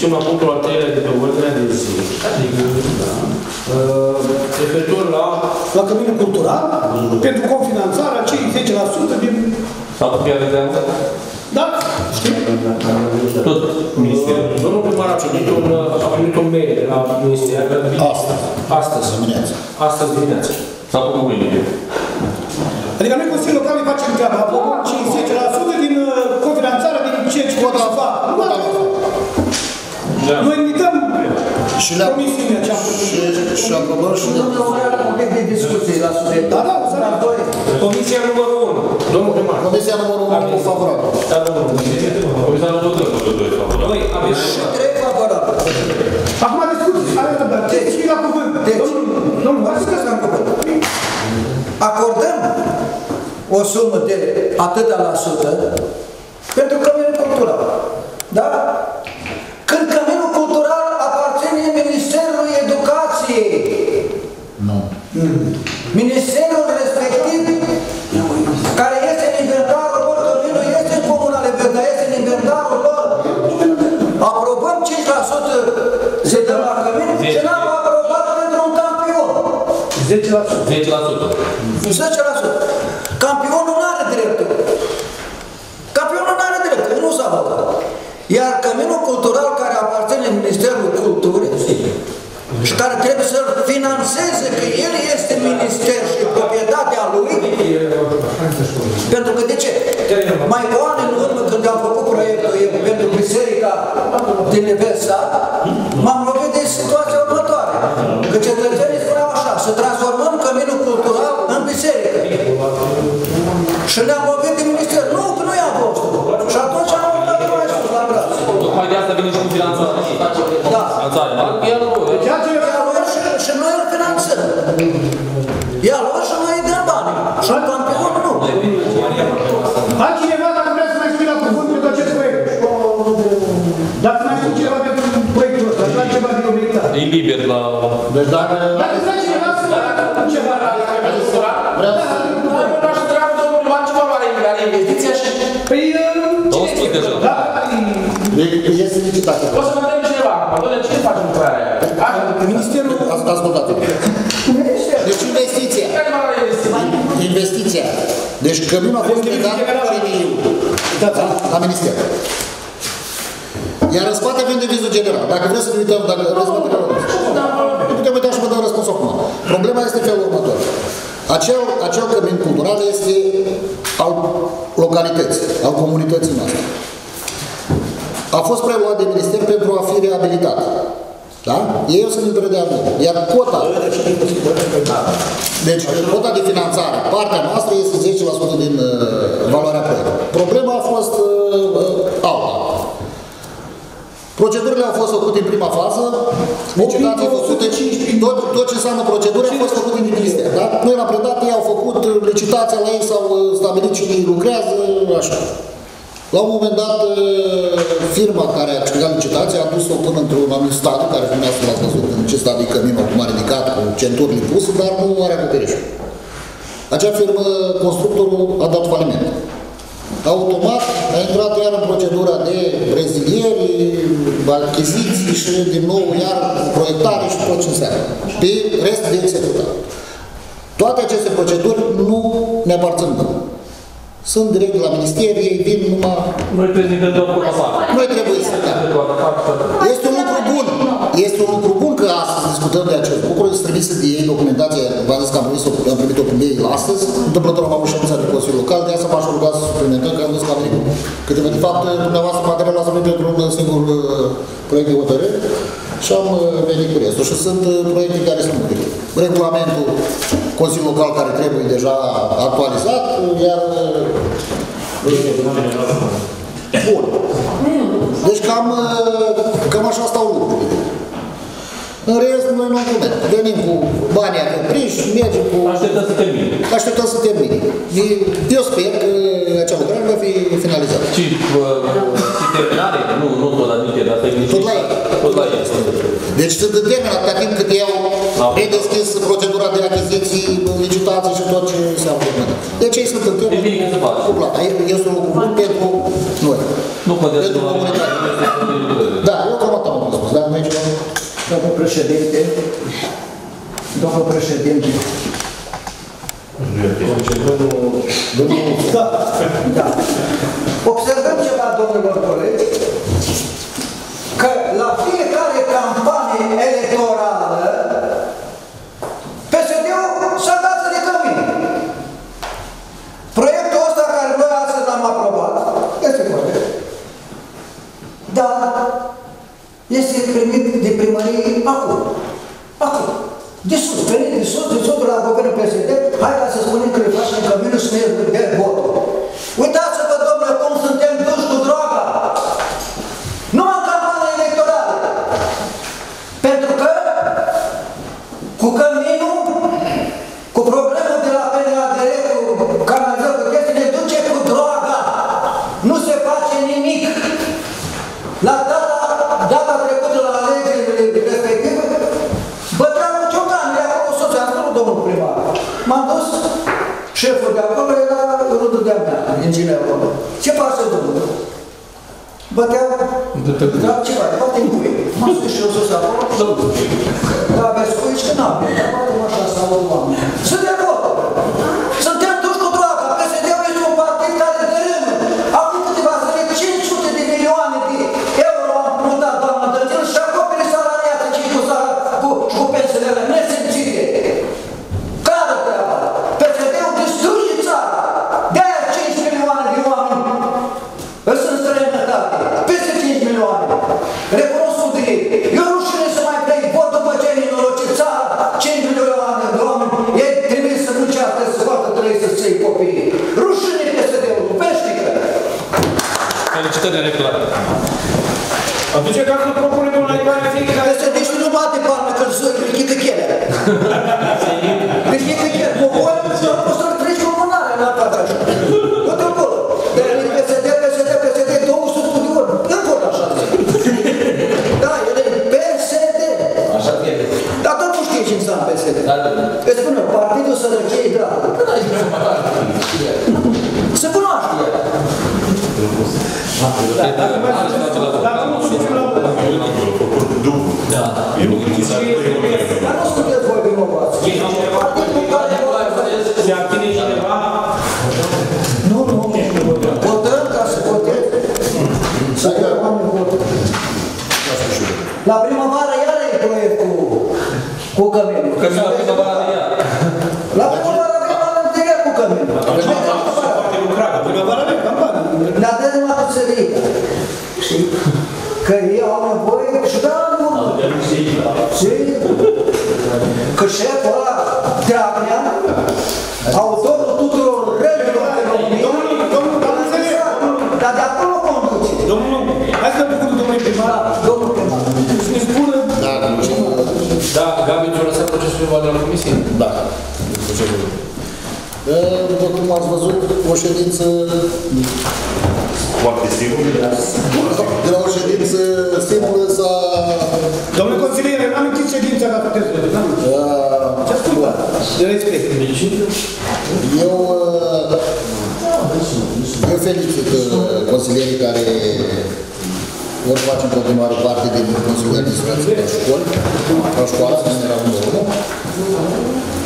Speaker 8: ducem la
Speaker 7: punctul al treilea de pe ordinea de zi, adică, da, referitor la...
Speaker 2: La căminul cultural, da. pentru cofinanțarea cei 10% din...
Speaker 8: Sau pe de
Speaker 2: Da, știu.
Speaker 8: Tot ministerul.
Speaker 7: Domnul primar a primit un, a primit un mail de la ministerul.
Speaker 9: Astăzi.
Speaker 7: Astăzi.
Speaker 9: Dimineața.
Speaker 7: Astăzi dimineața.
Speaker 8: Sau pe mâine.
Speaker 2: Adică noi Consiliul Local îi facem treaba, 50
Speaker 9: și,
Speaker 2: comisiune această
Speaker 9: și, și acolo și...
Speaker 4: Domnul Orean, un pic de discuții la subiect.
Speaker 2: Da da, exact.
Speaker 4: da, da, da, da.
Speaker 7: Comisia numărul 1. Domnul primar.
Speaker 9: Comisia numărul 1 cu favorabil.
Speaker 7: Da, domnul.
Speaker 8: Comisia numărul 2 favorabil.
Speaker 7: 2 aveți.
Speaker 4: Și 3 favorabil.
Speaker 2: Acum discuții. Are răbdare. Deci, deci, la cuvânt.
Speaker 4: Deci,
Speaker 2: domnul,
Speaker 4: vă zic că am cuvânt. Acordăm o sumă de atâta la sută
Speaker 2: uh,
Speaker 3: uh, alta. Procedurile au fost făcute în prima fază, licitații făcute, tot, tot ce înseamnă proceduri a fost făcut din minister, da? Noi l-am predat, ei au făcut licitația la ei, s-au uh, stabilit cine lucrează, așa. La un moment dat, uh, firma care a câștigat licitația a dus-o până într-un anumit stadiu, care dumneavoastră l-ați văzut în ce stadiu e căminul acum ridicat, cu centurile puse, dar nu are acoperișul. Acea firmă, constructorul, a dat faliment. Automat a intrat iar în procedura de rezilieri, achiziții și din nou iar proiectare și tot ce înseamnă. Pe rest de executat. Toate aceste proceduri nu ne aparțin nouă. Sunt direct de la minister, ei vin numai...
Speaker 8: Noi trebuie să ne dăm cu parte.
Speaker 3: Noi trebuie să da. Este un lucru bun. Este un lucru bun că astăzi discutăm de acest lucru. Este trebuie să de ei documentația. V-am zis că am primit-o, am primit-o pe mail astăzi. Întâmplător am avut ședința de Consiliul Local, de asta m-aș ruga să suplimentăm că am zis că am venit. Câteva, de fapt, dumneavoastră materialul ați venit pentru un singur uh, proiect de hotărâre și am uh, venit cu restul. Și sunt uh, proiecte care sunt regulamentul Consiliul Local care trebuie deja actualizat, iar Bun. Deci cam, cam așa stau lucrurile. În rest, noi nu avem. Venim cu banii acoperiși, mergem cu...
Speaker 8: Așteptăm să termine.
Speaker 3: Așteptăm să termine. Eu sper că acea lucrare va fi finalizată.
Speaker 8: Și, uh, și terminare? Nu, nu tot la admitere, asta e nici...
Speaker 3: Tot la ei.
Speaker 8: Tot la ei.
Speaker 3: Deci se determină atâta timp cât eu redeschis procedura de achiziții, licitații și tot ce înseamnă. Deci ei sunt în timp
Speaker 8: E bine că se face.
Speaker 3: cu plata. Este un lucru bun pentru noi.
Speaker 8: Nu contează
Speaker 3: Pentru
Speaker 8: la
Speaker 3: comunitate.
Speaker 4: Domnul președinte, domnul președinte, da, da. Observăm ceva, domnilor colegi, că la fiecare campanie electorală facem căminul să ne Bătea, da, ce face? Bate în cuie. M-am spus și eu sus acolo, da, aveți cuie și că n-am, dar bate așa sau oameni. Sunt de
Speaker 2: La
Speaker 4: primăvară iară e proiectul cu căminul.
Speaker 8: Că mi-a primăvară de ea.
Speaker 4: La primăvară avem alănteria cu căminul.
Speaker 7: Foarte lucrată. Primăvara avem campanie.
Speaker 4: Ne-a dat numai cu sărită. Știi? Că ei au nevoie și da, nu. Și că șeful ăla, Dragnea, autorul
Speaker 1: lăsat procesul verbal de la comisie?
Speaker 3: Da. După cum ați văzut, o ședință,
Speaker 10: Foarte sigur.
Speaker 3: de la o ședință simplă s-a...
Speaker 2: Domnule consilier, am închis ședința la puteți să vedeți. Ce spun? De respect.
Speaker 3: Eu, eu felicit uh, consilierii care vor face în continuare parte din Consiliul de Administrație la școli, la școală, să ne erau unul.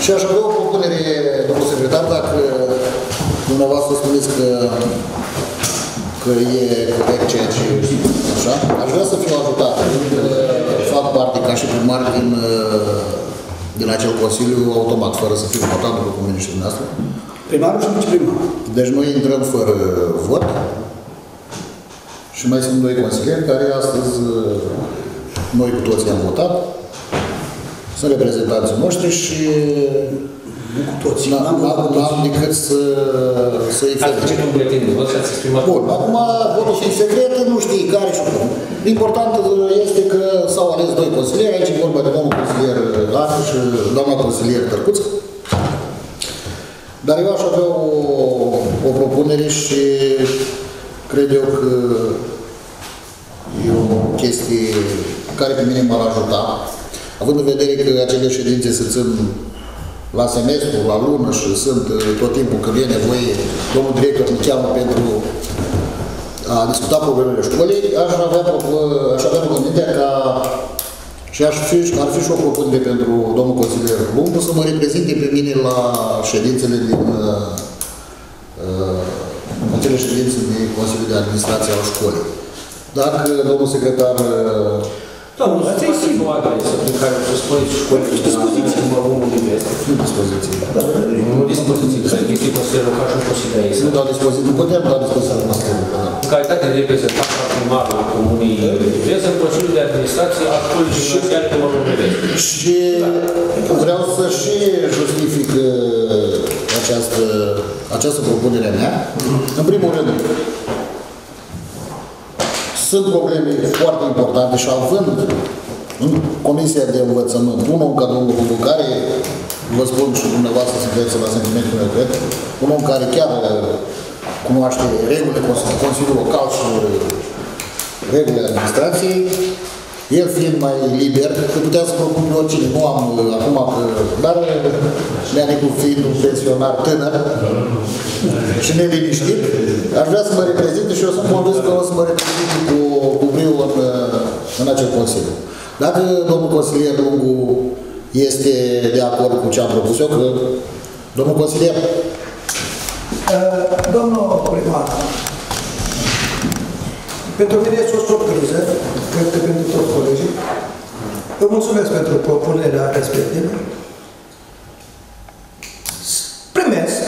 Speaker 3: Și aș avea o propunere, domnul secretar, dacă dumneavoastră spuneți că că e corect ceea ce așa, aș vrea să fiu ajutat. Fac parte ca și primar din, uh, din acel Consiliu automat, fără să fiu votat, după cum vine și dumneavoastră.
Speaker 2: Primarul și viceprimarul.
Speaker 3: Deci noi intrăm fără vot și mai sunt doi consilieri care astăzi uh, noi cu toții am votat. Sunt reprezentanții noștri și
Speaker 2: Nu cu toți.
Speaker 3: n-am n-am- n-am decât să, să-i
Speaker 1: Ați
Speaker 3: felicit.
Speaker 1: făcut un buletin de vot și ați exprimat.
Speaker 3: Bun, acum votul fiind secret, nu știi care și cum. Important este că s-au ales doi consilieri, aici e vorba de domnul consilier Arne și doamna consilier Tărcuț. Dar eu aș avea o, o propunere și cred eu că e o chestie care pe mine m-ar ajuta. Având în vedere că acele ședințe se țin la semestru, la lună și sunt uh, tot timpul când e nevoie, domnul director îmi cheamă pentru a discuta problemele școlii, aș avea, propo- aș avea rugămintea ca și aș fi, ar fi și o propunere pentru domnul consilier Lumbu să mă reprezinte pe mine la ședințele din uh, uh, acele ședințe de Consiliul de Administrație al școlii. Dacă domnul secretar uh,
Speaker 7: Domnul, asta e simplu adresă prin care să spuneți școlii dispoziții numărul 1 din vest.
Speaker 3: nu dispoziție.
Speaker 7: Nu dispoziții, că să chestii consideră ca și un consilier.
Speaker 3: Nu dau dispoziție, nu putem da dispoziție noastră.
Speaker 7: În calitate de reprezentant al primarului Comunii Vest, în Consiliul de Administrație al școlii gimnaziale numărul 1 din vest.
Speaker 3: Și vreau să și justific uh, această, această propunere a mea. În primul rând, sunt probleme foarte importante și având în Comisia de Învățământ un om ca domnul Bubu, care, vă spun și dumneavoastră sunteți la sentimentul meu, cred, un om care chiar uh, cunoaște regulile Consili- Consiliului Local și regulile administrației, el fiind mai liber, că putea să propun pe oricine, nu am uh, acum, că- dar Leanicu fiind un pensionar tânăr și neliniștit, aș vrea să mă reprezinte și eu sunt convins că o să mă reprezinte cu, cu brio în, uh, în acel Consiliu. Dacă domnul consilier Lungu este de acord cu ce am propus eu, că domnul consilier,
Speaker 4: Uh, Domnul primar, pentru mine este o surpriză, cred că pentru toți colegii. Vă mulțumesc pentru propunerea respectivă. Primesc,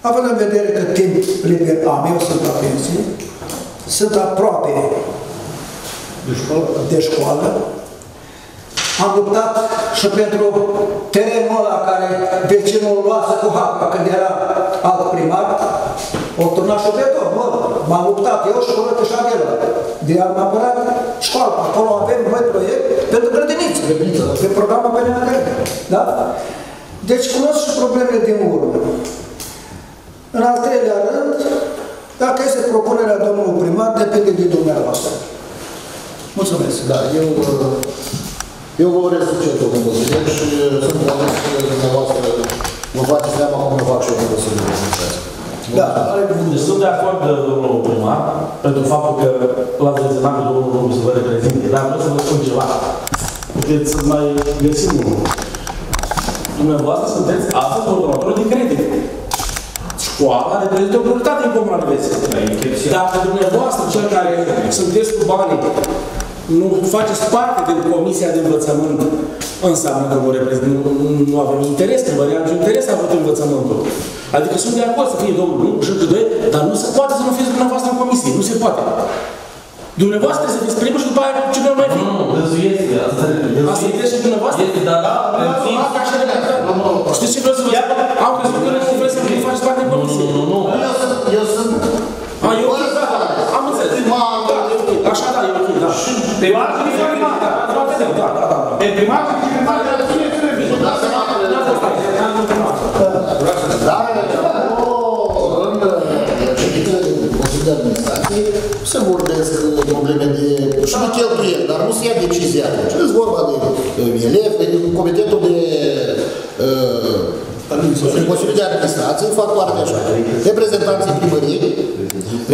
Speaker 4: având în vedere că timp liber am, eu sunt la pensie, sunt aproape de școală, am luptat și pentru terenul ăla care vecinul îl luase cu hapa când era alt primar, o turna și beton, mă, m-am luptat eu și cu și Adela. De am apărat școala, acolo avem noi proiect pentru grădiniță, pe programul PNAD, da? Deci cunosc și problemele din urmă. În al treilea rând, dacă este propunerea domnului primar, depinde de dumneavoastră. Mulțumesc.
Speaker 3: da, eu, uh, eu vă urez succes, domnul consilier, și sunt convins că dumneavoastră vă faceți treaba cum vă fac și eu în Consiliul de Administrație.
Speaker 4: Da, are cuvântul.
Speaker 8: Sunt de acord, domnul primar,
Speaker 6: pentru faptul că l-ați menționat pe domnul Rubu să vă reprezinte, dar vreau să vă spun ceva. Puteți să mai găsim unul. Dumneavoastră sunteți astăzi coordonatorul de credit. Școala reprezintă o prioritate în Comuna de Vest. Dacă dumneavoastră, cel care sunteți cu banii, nu faceți parte din Comisia de Învățământ, înseamnă că vă reprezint, nu, nu- nu avem interes, că vă niciun interes să avut învățământul. Adică sunt de acord să fie domnul nu, și încă doi, dar nu se poate să nu fiți dumneavoastră în comisie, nu se poate. Dumneavoastră trebuie să fiți primul și după aia cine nu mai fi.
Speaker 8: Nu, dânsul este, asta
Speaker 6: Asta e și dumneavoastră?
Speaker 8: Este, dar în timp...
Speaker 6: Asta așa de Știți ce vreau să vă spun? Am crezut că nu vreți să nu faceți parte din comisie.
Speaker 8: Nu, nu, nu.
Speaker 3: Eu sunt, eu sunt
Speaker 6: A, eu ok, da, da, am înțeles.
Speaker 3: primar,
Speaker 6: Da, e ok. Așa, da, e ok, da.
Speaker 7: Primar și viceprimar.
Speaker 6: Da, da, da, da, da, da.
Speaker 7: E primar și viceprimar, dar cine trebuie?
Speaker 3: Da, seama că
Speaker 7: N-a fost aici, n-a fost primar.
Speaker 3: Dar, acolo, în ședințele de Consiliul de Administrație, se vorbesc probleme de, și de cheltuieli, dar nu se ia decizia atunci. Deci vorba de uh, elevi, de comitetul de uh, din Consiliul de Administrație fac parte așa. Reprezentanții primăriei,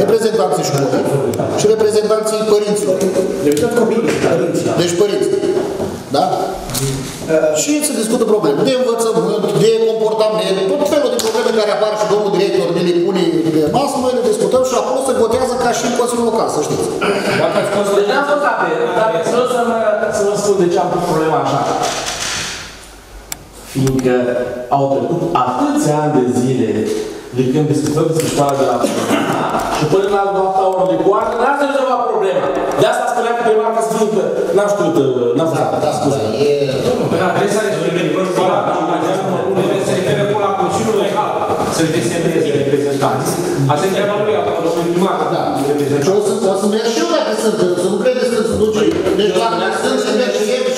Speaker 3: reprezentanții școlii și reprezentanții părinților.
Speaker 2: Deci tot copiii, părinții.
Speaker 3: Deci părinți. Da? Și se discută probleme de învățământ, de comportament, tot felul de probleme care apar și domnul director ne le pune pe masă, noi le discutăm și acolo se votează ca și în Consiliul Local, să știți.
Speaker 7: Dacă ați fost
Speaker 6: Deci n-am fost ape, dar vreau să vă, să vă spun de ce am pus problema așa. Fiindcă au trecut atâția ani de zile de când discutăm despre școala de la și până la doamna oră de coartă, n-ați rezolvat problema. De asta spuneam că prima ca să fie că n-am știut, uh, n-am fost
Speaker 3: Da,
Speaker 6: ape,
Speaker 3: da,
Speaker 6: scuze.
Speaker 3: da, e...
Speaker 7: Da, trebuie să respecte școala, trebuie să se refere până la Consiliul Local, să desemneze reprezentanți. Asta e treaba lui, acolo, domnul primar, da,
Speaker 3: Și
Speaker 7: reprezentanți.
Speaker 3: o să, o să merg și eu dacă sunt, să nu credeți că se duce. Deci dacă sunt să merg și eu ședință
Speaker 6: Eu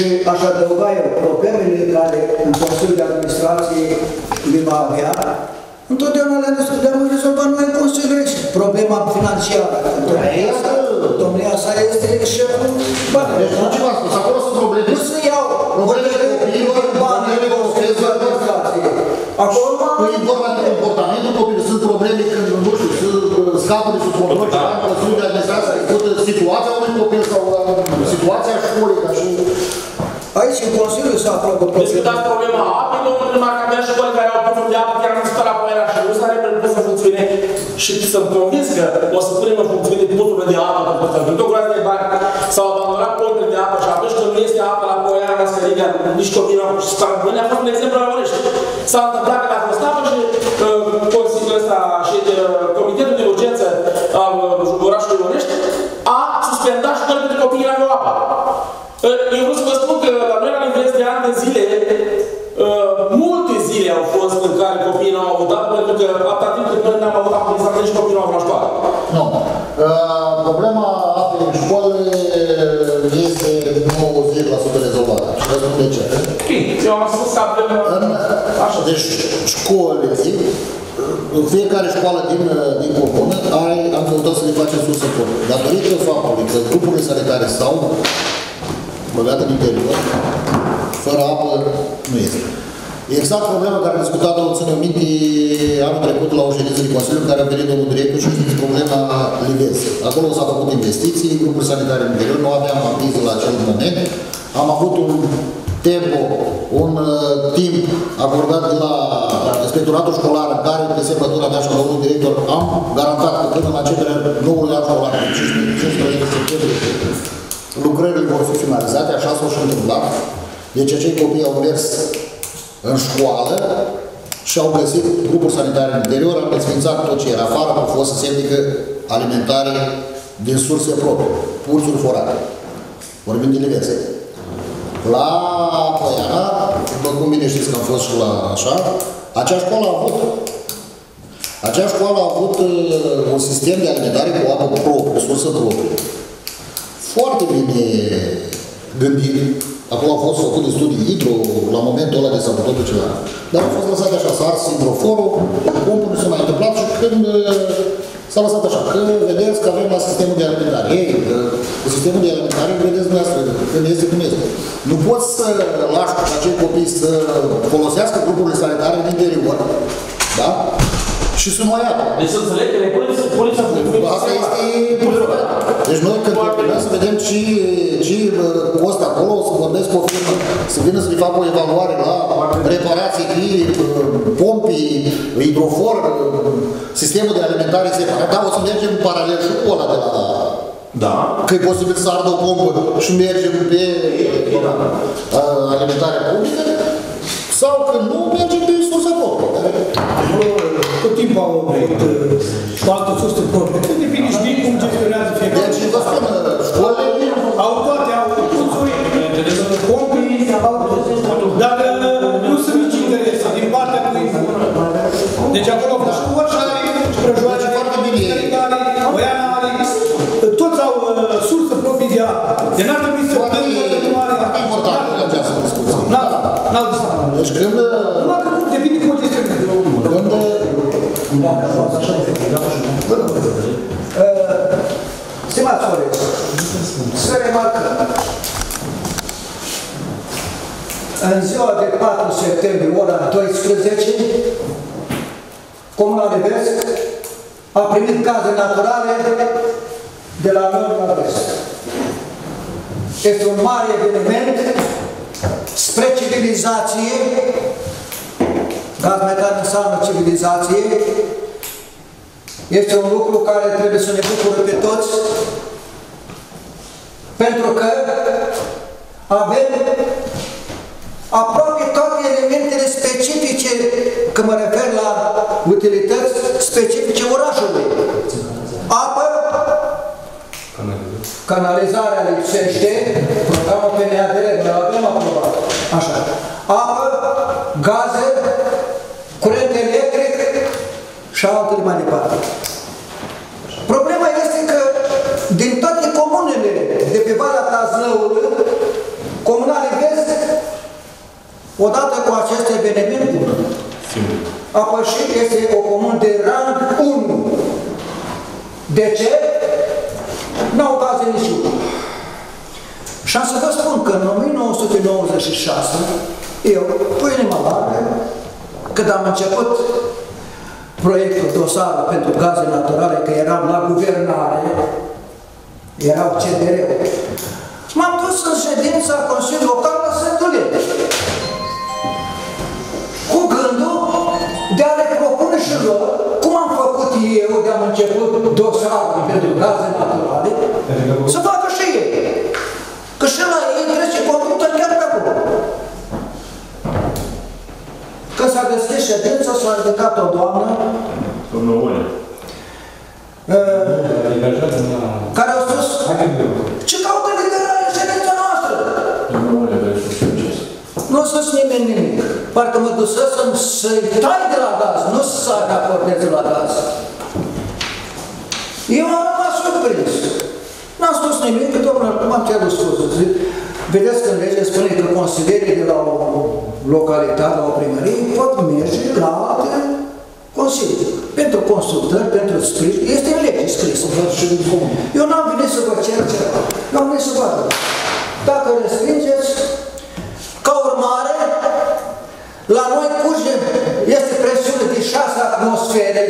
Speaker 6: Și
Speaker 4: aș adăuga eu, problemele care în Consiliul de Administrație le va avea, întotdeauna le le-am rezolvat noi în Consiliul Rex. Problema financiară. Domnia sa, domnia sa este șeful banilor.
Speaker 3: Deci, nu ce v-am spus, acolo sunt probleme.
Speaker 4: Nu se iau
Speaker 3: Problemele copiilor,
Speaker 4: bani
Speaker 3: problemele
Speaker 4: în Consiliul de Administrație. Acolo
Speaker 3: Nu e vorba de comportamentul copilului, sunt probleme când, nu știu, se scapă de sub control și la Consiliul de Administrație, discută situația unui copil sau uh, situația școlii, ca și...
Speaker 4: Aici, în Consiliu, se află problema.
Speaker 6: Discutați problema apei, domnul primar, că avea școli care au profil de apă, chiar am discutat la Poiana și nu s-a reprezentat să funcțione și sunt convins că o să punem în funcțiune puturile de apă, pentru că pentru o groază de bani s-au abandonat pontele de apă și atunci când nu este apă la Poiana, la Scăriga, nici copiii nu au și s-a Bine, a fost un exemplu la Orești. S-a întâmplat că a fost apă și eu am spus că avem...
Speaker 3: În, așa, deci școlile, în fiecare școală din, din comună, ai, am căutat să le facem sursă proprie. Datorită faptului că grupurile sanitare stau băgate în interior, fără apă nu este. Exact problema care am discutat-o, ținem minte, anul trecut la o ședință de Consiliu care a venit domnul director și știți problema Livez. Acolo s-au făcut investiții, grupuri sanitare în interior, nu aveam avizul la acel moment. Am avut un tempo, un uh, timp acordat de la inspectoratul școlar în care pe semnătura mea și a domnul director am garantat că până la începerea noului an școlar, 15 septembrie, lucrările vor fi finalizate, așa s-au și întâmplat. Deci acei copii au mers în școală și au găsit grupuri sanitare în interior, au desfințat tot ce era afară, au fost semnică alimentare din surse proprii, pursuri forate. Vorbim de Livețe. La Poiana, după cum bine știți că am fost și la așa, acea școală a avut acea școală a avut uh, un sistem de alimentare cu apă proprie, sursă proprie. Foarte bine gândit, Acolo au fost făcute studii hidro, la momentul ăla de s-a putut duce la... Dar au fost lăsate așa, s-a ars hidroforul, pompul nu s-a mai întâmplat și când uh, s-a lăsat așa, că vedeți că avem la sistemul de alimentare. Ei, uh, sistemul de alimentare, vedeți dumneavoastră, când este cum este. Nu poți să lași pe acei copii să folosească grupurile sanitare din interior, da? Și să nu ia.
Speaker 6: Deci să înțeleg că ne puneți, puneți să
Speaker 3: Asta este problema. Deci noi când trebuia să vedem ce, ce costă acolo, să vorbesc cu o firmă, să vină să ne facă o evaluare la reparații de pompi, hidrofor, sistemul de alimentare separat. Da, o să mergem în paralel și cu ăla de la
Speaker 6: Da.
Speaker 3: că e posibil să ardă o pompă și mergem pe a, alimentarea publică, sau că nu mergem pe sursa proprie.
Speaker 2: Tot timpul au avut uh, o altă sursă proprie. Când depinde și să
Speaker 4: remarcăm, în ziua de 4 septembrie, ora 12, Comuna de Vest a primit gaze naturale de la nord la vest. Este un mare eveniment spre civilizație, gaz metan înseamnă civilizație, este un lucru care trebuie să ne bucură pe toți, pentru că avem aproape toate elementele specifice, când mă refer la utilități specifice orașului. Apă, canalizarea lipsește, programul PNADR, noi avem aprobat. Așa. Apă, gaze, curent electric și altele mai departe. Pe Valea Taznăului, Comuna de Vest, odată cu acest eveniment, a pășit, este o comună de rang 1. De ce? N-au gaze niciunul. Și am să vă spun că în 1996, eu, cu inima largă, când am început proiectul dosarul pentru gaze naturale, că eram la guvernare, erau CDR-ul, m-am dus în ședința Consiliului Local la Sătulești. Cu gândul de a le propune și lor, cum am făcut eu de am început dosarul pentru gaze naturale, să facă și ei. Că și la ei trece conductă chiar pe acolo. Când s-a deschis ședința, s-a ridicat o doamnă
Speaker 10: Domnul Ole.
Speaker 4: Care a spus ce caută liberale în ședința noastră?
Speaker 10: Domnul Ole, vrei să știu
Speaker 4: Nu a spus nimeni nimic. Parcă mă dusesem să-i tai de la gaz, nu să raporteze la gaz. Eu am rămas surprins. N-am spus nimic, că domnule, m-am cerut scuze. Zic, Vedeți că în lege spune că consilierii de la o localitate, la o primărie, pot merge la alte consilii. Pentru consultări, pentru sprijin, este în lege scris. Eu n-am venit să vă cer ceva. Eu am venit să vă arăt. Dacă respingeți, ca urmare, la noi curge, este presiune de 6 atmosfere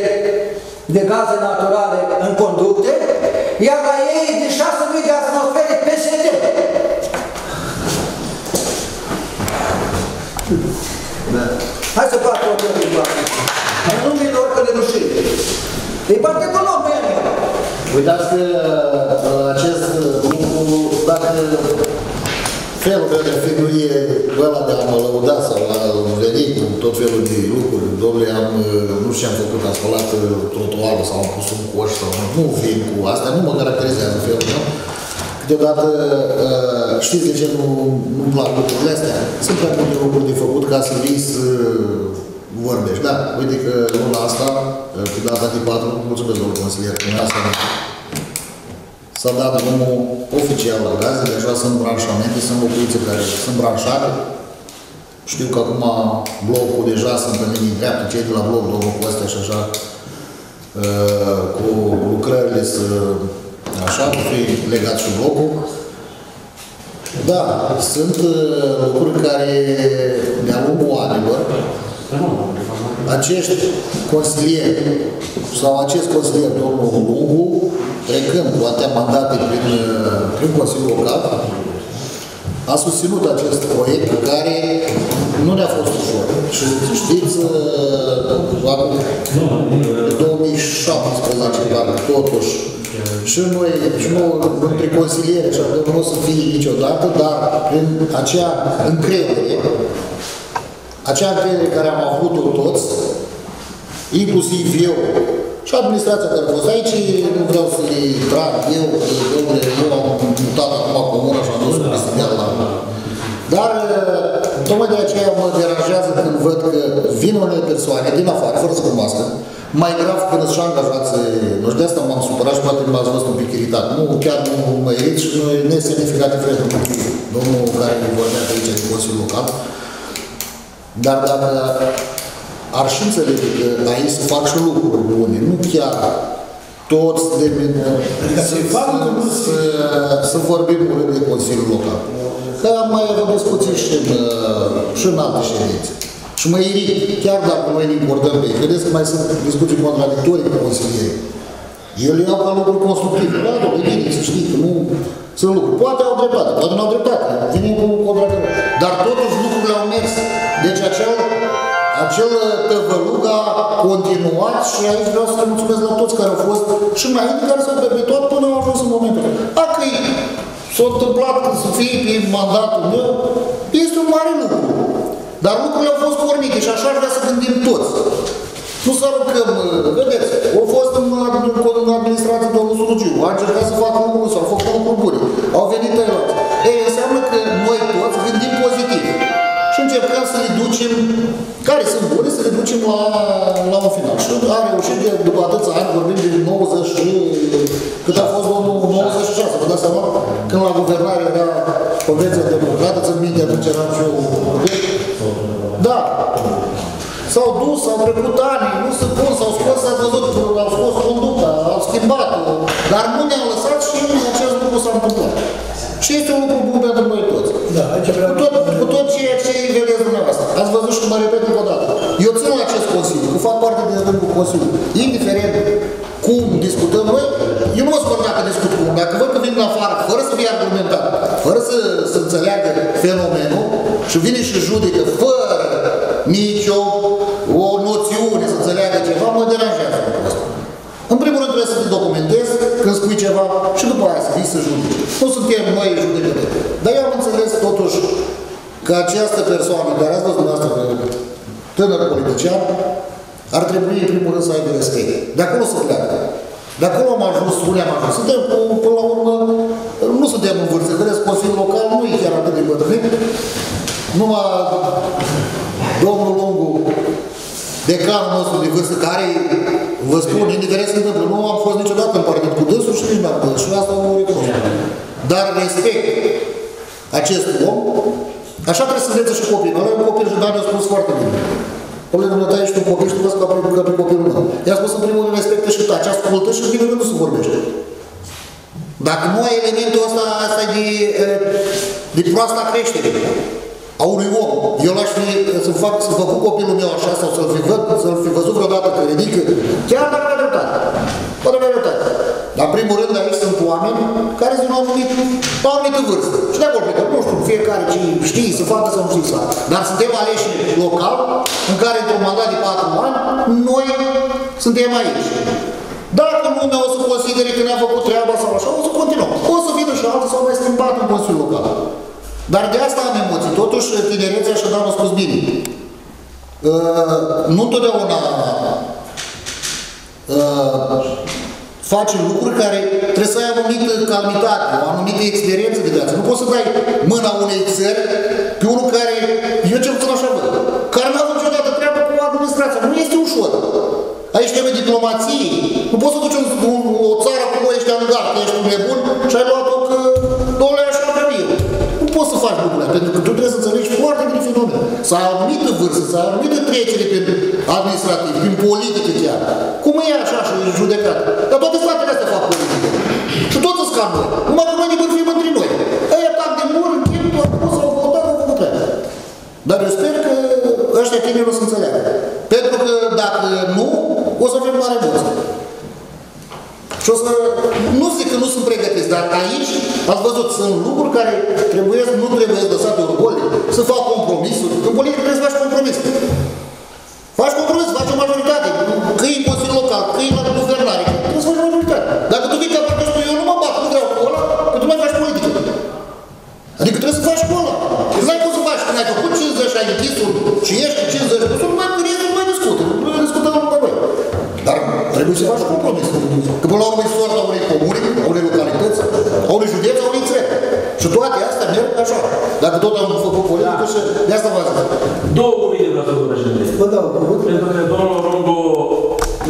Speaker 4: de gaze naturale în conducte, iar la ei de 6.000 de atmosfere PSD. Da. Hai să fac o dată în parte. Nu mi lor că le rușine. E parte cu loc, băie.
Speaker 3: Uitați că uh, acest lucru, dacă felul de figurie ăla de a mă lăuda sau a veni cu tot felul de lucruri, domnule, am, uh, nu știu ce am făcut, am spălat uh, trotuarul sau am pus un coș sau nu, nu vin cu asta, nu mă caracterizează felul meu. Câteodată, uh, știți de ce nu, nu-mi plac lucrurile astea? Sunt prea multe lucruri de făcut ca să vii să vorbești. Da, uite că luna asta, pe data de 4, mulțumesc, domnul consilier, că asta S-a dat drumul oficial la gaze, deja sunt branșamente, sunt locuințe care sunt branșate. Știu că acum blocul deja sunt în linii dreapte, cei de la bloc, domnul Costea și așa, uh, cu lucrările să, așa, cu fi legat și blocul. Da, sunt uh, lucruri care de-a lungul anilor, acești consilieri sau acest consilier, domnul Lungu, trecând cu atâtea mandate prin, uh, prin Consiliul Local, a susținut acest proiect care nu ne-a fost ușor. Și știți, uh, acum 2017, parcă totuși, și noi, și nu între consilieri, și nu o să fie niciodată, dar prin acea încredere, acea încredere care am avut-o toți, inclusiv eu, și administrația care a fost aici, nu vreau să-i trag eu, domnule, eu am mutat acum comună și am dus cu Cristian la Dar, tocmai de aceea mă deranjează când văd că vin unele persoane din afară, fără să cunoască, mai grav când sunt și angajați, nu știu, de asta m-am supărat și poate m-ați văzut un pic iritat. Nu, chiar nu mă irit și nu e nesemnificativ, frate, domnul care vorbea aici din Consiliul Local. Dar dacă ar și înțelege că aici se fac și lucruri bune, nu chiar toți de să, să, să vorbim urât de Consiliul Local. Că am mai avut discuții și în, și în alte ședințe. Și mă irit, chiar dacă noi ne importăm pe ei. Vedeți că mai sunt discuții contradictorii cu consilierii. Eu le iau ca lucruri constructive. Da, domnule, bine, să știi că nu sunt lucruri. Poate au dreptate, poate nu au dreptate. Vine cu contradictorii. Dar totuși lucrurile au mers. Deci acel acel tăvălug a continuat și aici vreau să le mulțumesc la toți care au fost și înainte care s-au perpetuat până au ajuns în momentul. Dacă s-a întâmplat să fie pe mandatul meu, este un mare lucru. Dar lucrurile au fost pornite și așa ar vrea să gândim toți. Nu să aruncăm, vedeți, au fost în, în administrație domnul Surugiu, a încercat să facă lucruri, s-au făcut lucruri bune, au venit aici. Ei, înseamnă că noi încercăm să le ducem, care sunt bune, să le ducem la, la un final. Și a reușit de, după atâția ani, vorbim de 90 și... Cât a fost domnul 96, vă dați seama? Când la guvernare era Convenția Democrată, țin minte, atunci eram și eu... Da. S-au dus, s-au trecut ani, nu se pun, s-au scos, s-a văzut, au scos conducta, au schimbat-o, dar nu ne-au lăsat și acest lucru s-a întâmplat. Și este un lucru bun pentru noi toți.
Speaker 2: Da, aici vreau...
Speaker 3: Cu tot, cu tot ceea ce vedeți dumneavoastră. Ați văzut și mă repet încă o dată. Eu țin la acest Consiliu, că fac parte din rândul Consiliu. Indiferent cum discutăm noi, eu nu mă spun dacă discut cu Dacă văd că vin în afară, fără să fie argumentat, fără să, să înțeleagă fenomenul și vine și judecă fără nicio o noțiune să înțeleagă ceva, mă deranjează lucrul ăsta. În primul rând trebuie să te documentezi când spui ceva și după aia să vii să judeci. Nu suntem noi judecători. Dar eu am înțeles totuși că această persoană care ați văzut dumneavoastră tânăr politician ar trebui în primul rând să aibă respect. De acolo să pleacă. De acolo am ajuns, unde am ajuns. Suntem, până la urmă, nu suntem în vârstă. Vedeți, Consiliul Local nu e chiar atât de bătrânit. Numai domnul Lungu, decanul nostru de vârstă, care, vă spun, indiferent se întâmplă, nu am fost niciodată în partid cu dânsul și nici n-am fost. Și asta o recunosc. Dar respect acest om, așa trebuie să învețe și copiii. Ăla e un copil și Dani a spus foarte bine. Domnule, dumneata ești un copil și tu vezi ca pe, ca pe copilul meu. I-a spus în primul rând respectă și taci, ascultă și vine rândul să vorbește. Dacă nu ai elementul ăsta, asta e de, de proasta creștere a unui om. Eu l-aș fi să fac, să fac copilul meu așa sau să-l fi, văd, să fi văzut vreodată că ridică, chiar dacă avea dreptate. Poate avea dreptate. Dar în primul rând aici sunt oameni care sunt la o anumită, la o anumită vârstă. Și de acolo că nu știu, fiecare ce știe să facă sau nu știe să facă. Dar suntem aleși local, în care într-un mandat de patru ani, noi suntem aici. Dacă lumea o să considere că ne-a făcut treaba sau așa, o să continuăm. O să vină și alții sau mai schimbat în Consiliul Local. Dar de asta am emoții. Totuși, tinerețea și Dan a spus bine. Uh, nu întotdeauna uh, face lucruri care trebuie să ai o anumită calmitate, o anumită experiență de viață. Nu poți să dai mâna unei țări pe unul care, eu ce puțin așa văd, care n-a avut niciodată treabă cu administrația. Nu este ușor. Aici trebuie diplomație. Nu poți să duci un, un, o țară cu noi ești în gar, că ești un nebun, pentru că tu trebuie să înțelegi foarte bine fenomen. Să ai o anumită vârstă, să ai o anumită trecere prin administrativ, prin politică chiar. Cum e așa și judecat? Dar toate statele astea fac politică. Și tot sunt cam noi. Numai că noi ne bărfim între noi. Aia tac de mult, timp, acum s-au votat, au făcut Dar eu sper că ăștia tineri o să înțeleagă. Pentru că dacă nu, o să fim mare mulți. Și o să, nu zic că nu sunt pregătiți, dar aici, ați văzut, sunt lucruri care trebuie, nu trebuie lăsate orgole, să fac compromisuri. În politică trebuie să faci compromis. Faci compromis, faci o majoritate. Că e Consiliul Local, că e la guvernare, trebuie să faci o majoritate. Dacă tu vii ca partidul spui, eu nu mă bat, nu vreau cu ăla, că tu mai faci politică. Adică trebuie să faci cu ăla. Că n-ai cum să faci, când ai făcut 50 și ai închis și ești să faci compromis. Că până la urmă e soarta unei comuni, a unei localități, a unui județ, a unui țări. Și toate astea merg așa. Dacă tot am făcut politică și de asta vă zic.
Speaker 6: Două cuvinte vreau să vă președinte.
Speaker 2: Vă dau cuvânt.
Speaker 6: Pentru că domnul Rungu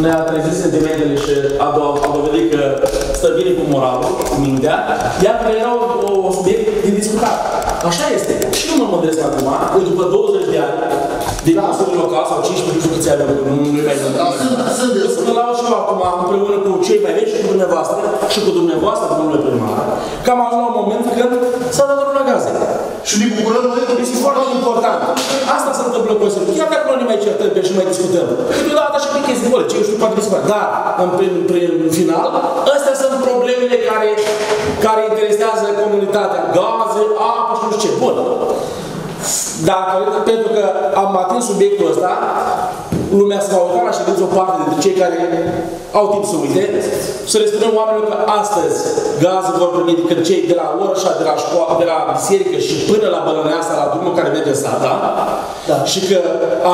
Speaker 6: ne-a trezit sentimentele și a, do- a dovedit că stă bine cu moralul, cu mintea, iar că era un o subiect de discutat. Așa este. Și eu mă mândresc acum, că după 20 nu mai
Speaker 3: Da, sunt, sunt
Speaker 6: eu sunt la și eu acum, împreună cu cei mai vechi și cu dumneavoastră și cu dumneavoastră, domnule primar, că am ajuns la un moment când s-a dat drumul la gaze.
Speaker 3: Și ne bucurăm noi că
Speaker 6: Este foarte important. Asta se întâmplă cu Consiliul. Chiar dacă noi ne mai certăm pe și mai discutăm. Câteodată așa pe chestii bune, ce eu știu, poate mi se pare. Dar, în, în, în final, astea sunt problemele care, care interesează comunitatea. Gaze, apă și nu știu ce. Bun. Dacă, pentru că am atins subiectul ăsta, lumea se va uita la ședință o parte dintre cei care au timp să uite, să le spunem oamenilor că astăzi gazul vor primi decât cei de la Orșa, de la școală, de la biserică și până la Bălăneasa, la drumul care merge în sat, da?
Speaker 2: Da.
Speaker 6: Și că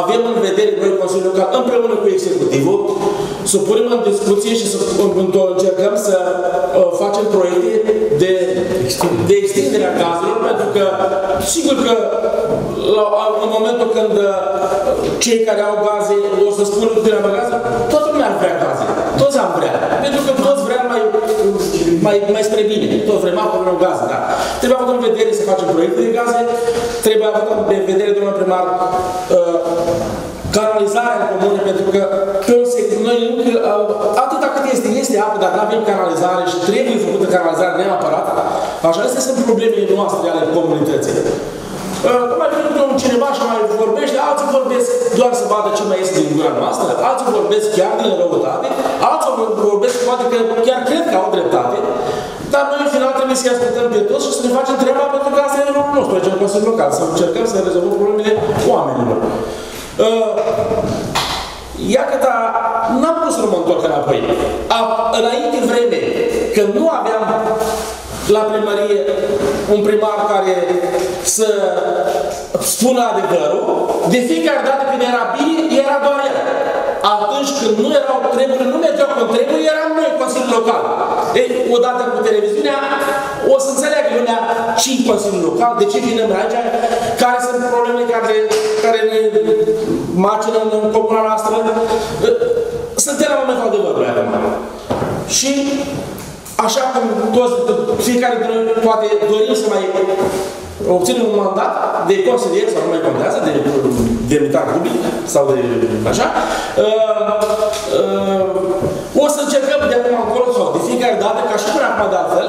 Speaker 6: avem în vedere noi Consiliul Local împreună cu executivul să punem în discuție și să încercăm să uh, facem proiecte de, de extindere a gazelor, pentru că sigur că la, în momentul când uh, cei care au gaze o să spună că trebuie gaze, toată lumea ar vrea gaze. Toți am vrea. Pentru că toți vrem mai, mai, mai spre bine. Toți vrem apă, vrem gaze, da. Trebuie avut în vedere să facem proiecte de gaze, trebuie avut în vedere, domnul primar, uh, canalizarea în comune, pentru că pe un sector, noi nu, uh, atâta cât este, este apă, dar nu avem canalizare și trebuie făcută canalizare neapărat, așa, astea sunt problemele noastre ale comunității. Uh, mai vine un cineva și mai vorbește, alții vorbesc doar să vadă ce mai este din gura noastră, alții vorbesc chiar din răutate, alții vorbesc poate că chiar cred că au dreptate, dar noi în final trebuie să-i ascultăm pe toți și să ne facem treaba pentru că asta e rolul nostru, aici în Consiliul Local, să încercăm să rezolvăm problemele oamenilor. Uh, Ia că ta, n-am pus să mă întorc înapoi. A, înainte vreme, când nu aveam la primărie un primar care să spună adevărul, de fiecare dată când era bine, era doar el. Atunci când nu erau treburi, nu mergeau cu treburi, eram noi, Consiliul Local. Ei, odată cu televiziunea, o să înțeleagă lumea ce Consiliul Local, de ce vine aici, care sunt problemele care, care ne macină în comuna noastră. Suntem la momentul adevărului acum. Și așa cum toți, fiecare dintre noi poate dorim să mai obținem un mandat de consilier, sau nu mai contează, de demnitar public, sau de așa, uh, uh, o să încercăm de acum încolo, sau de fiecare dată, ca și până acum de altfel,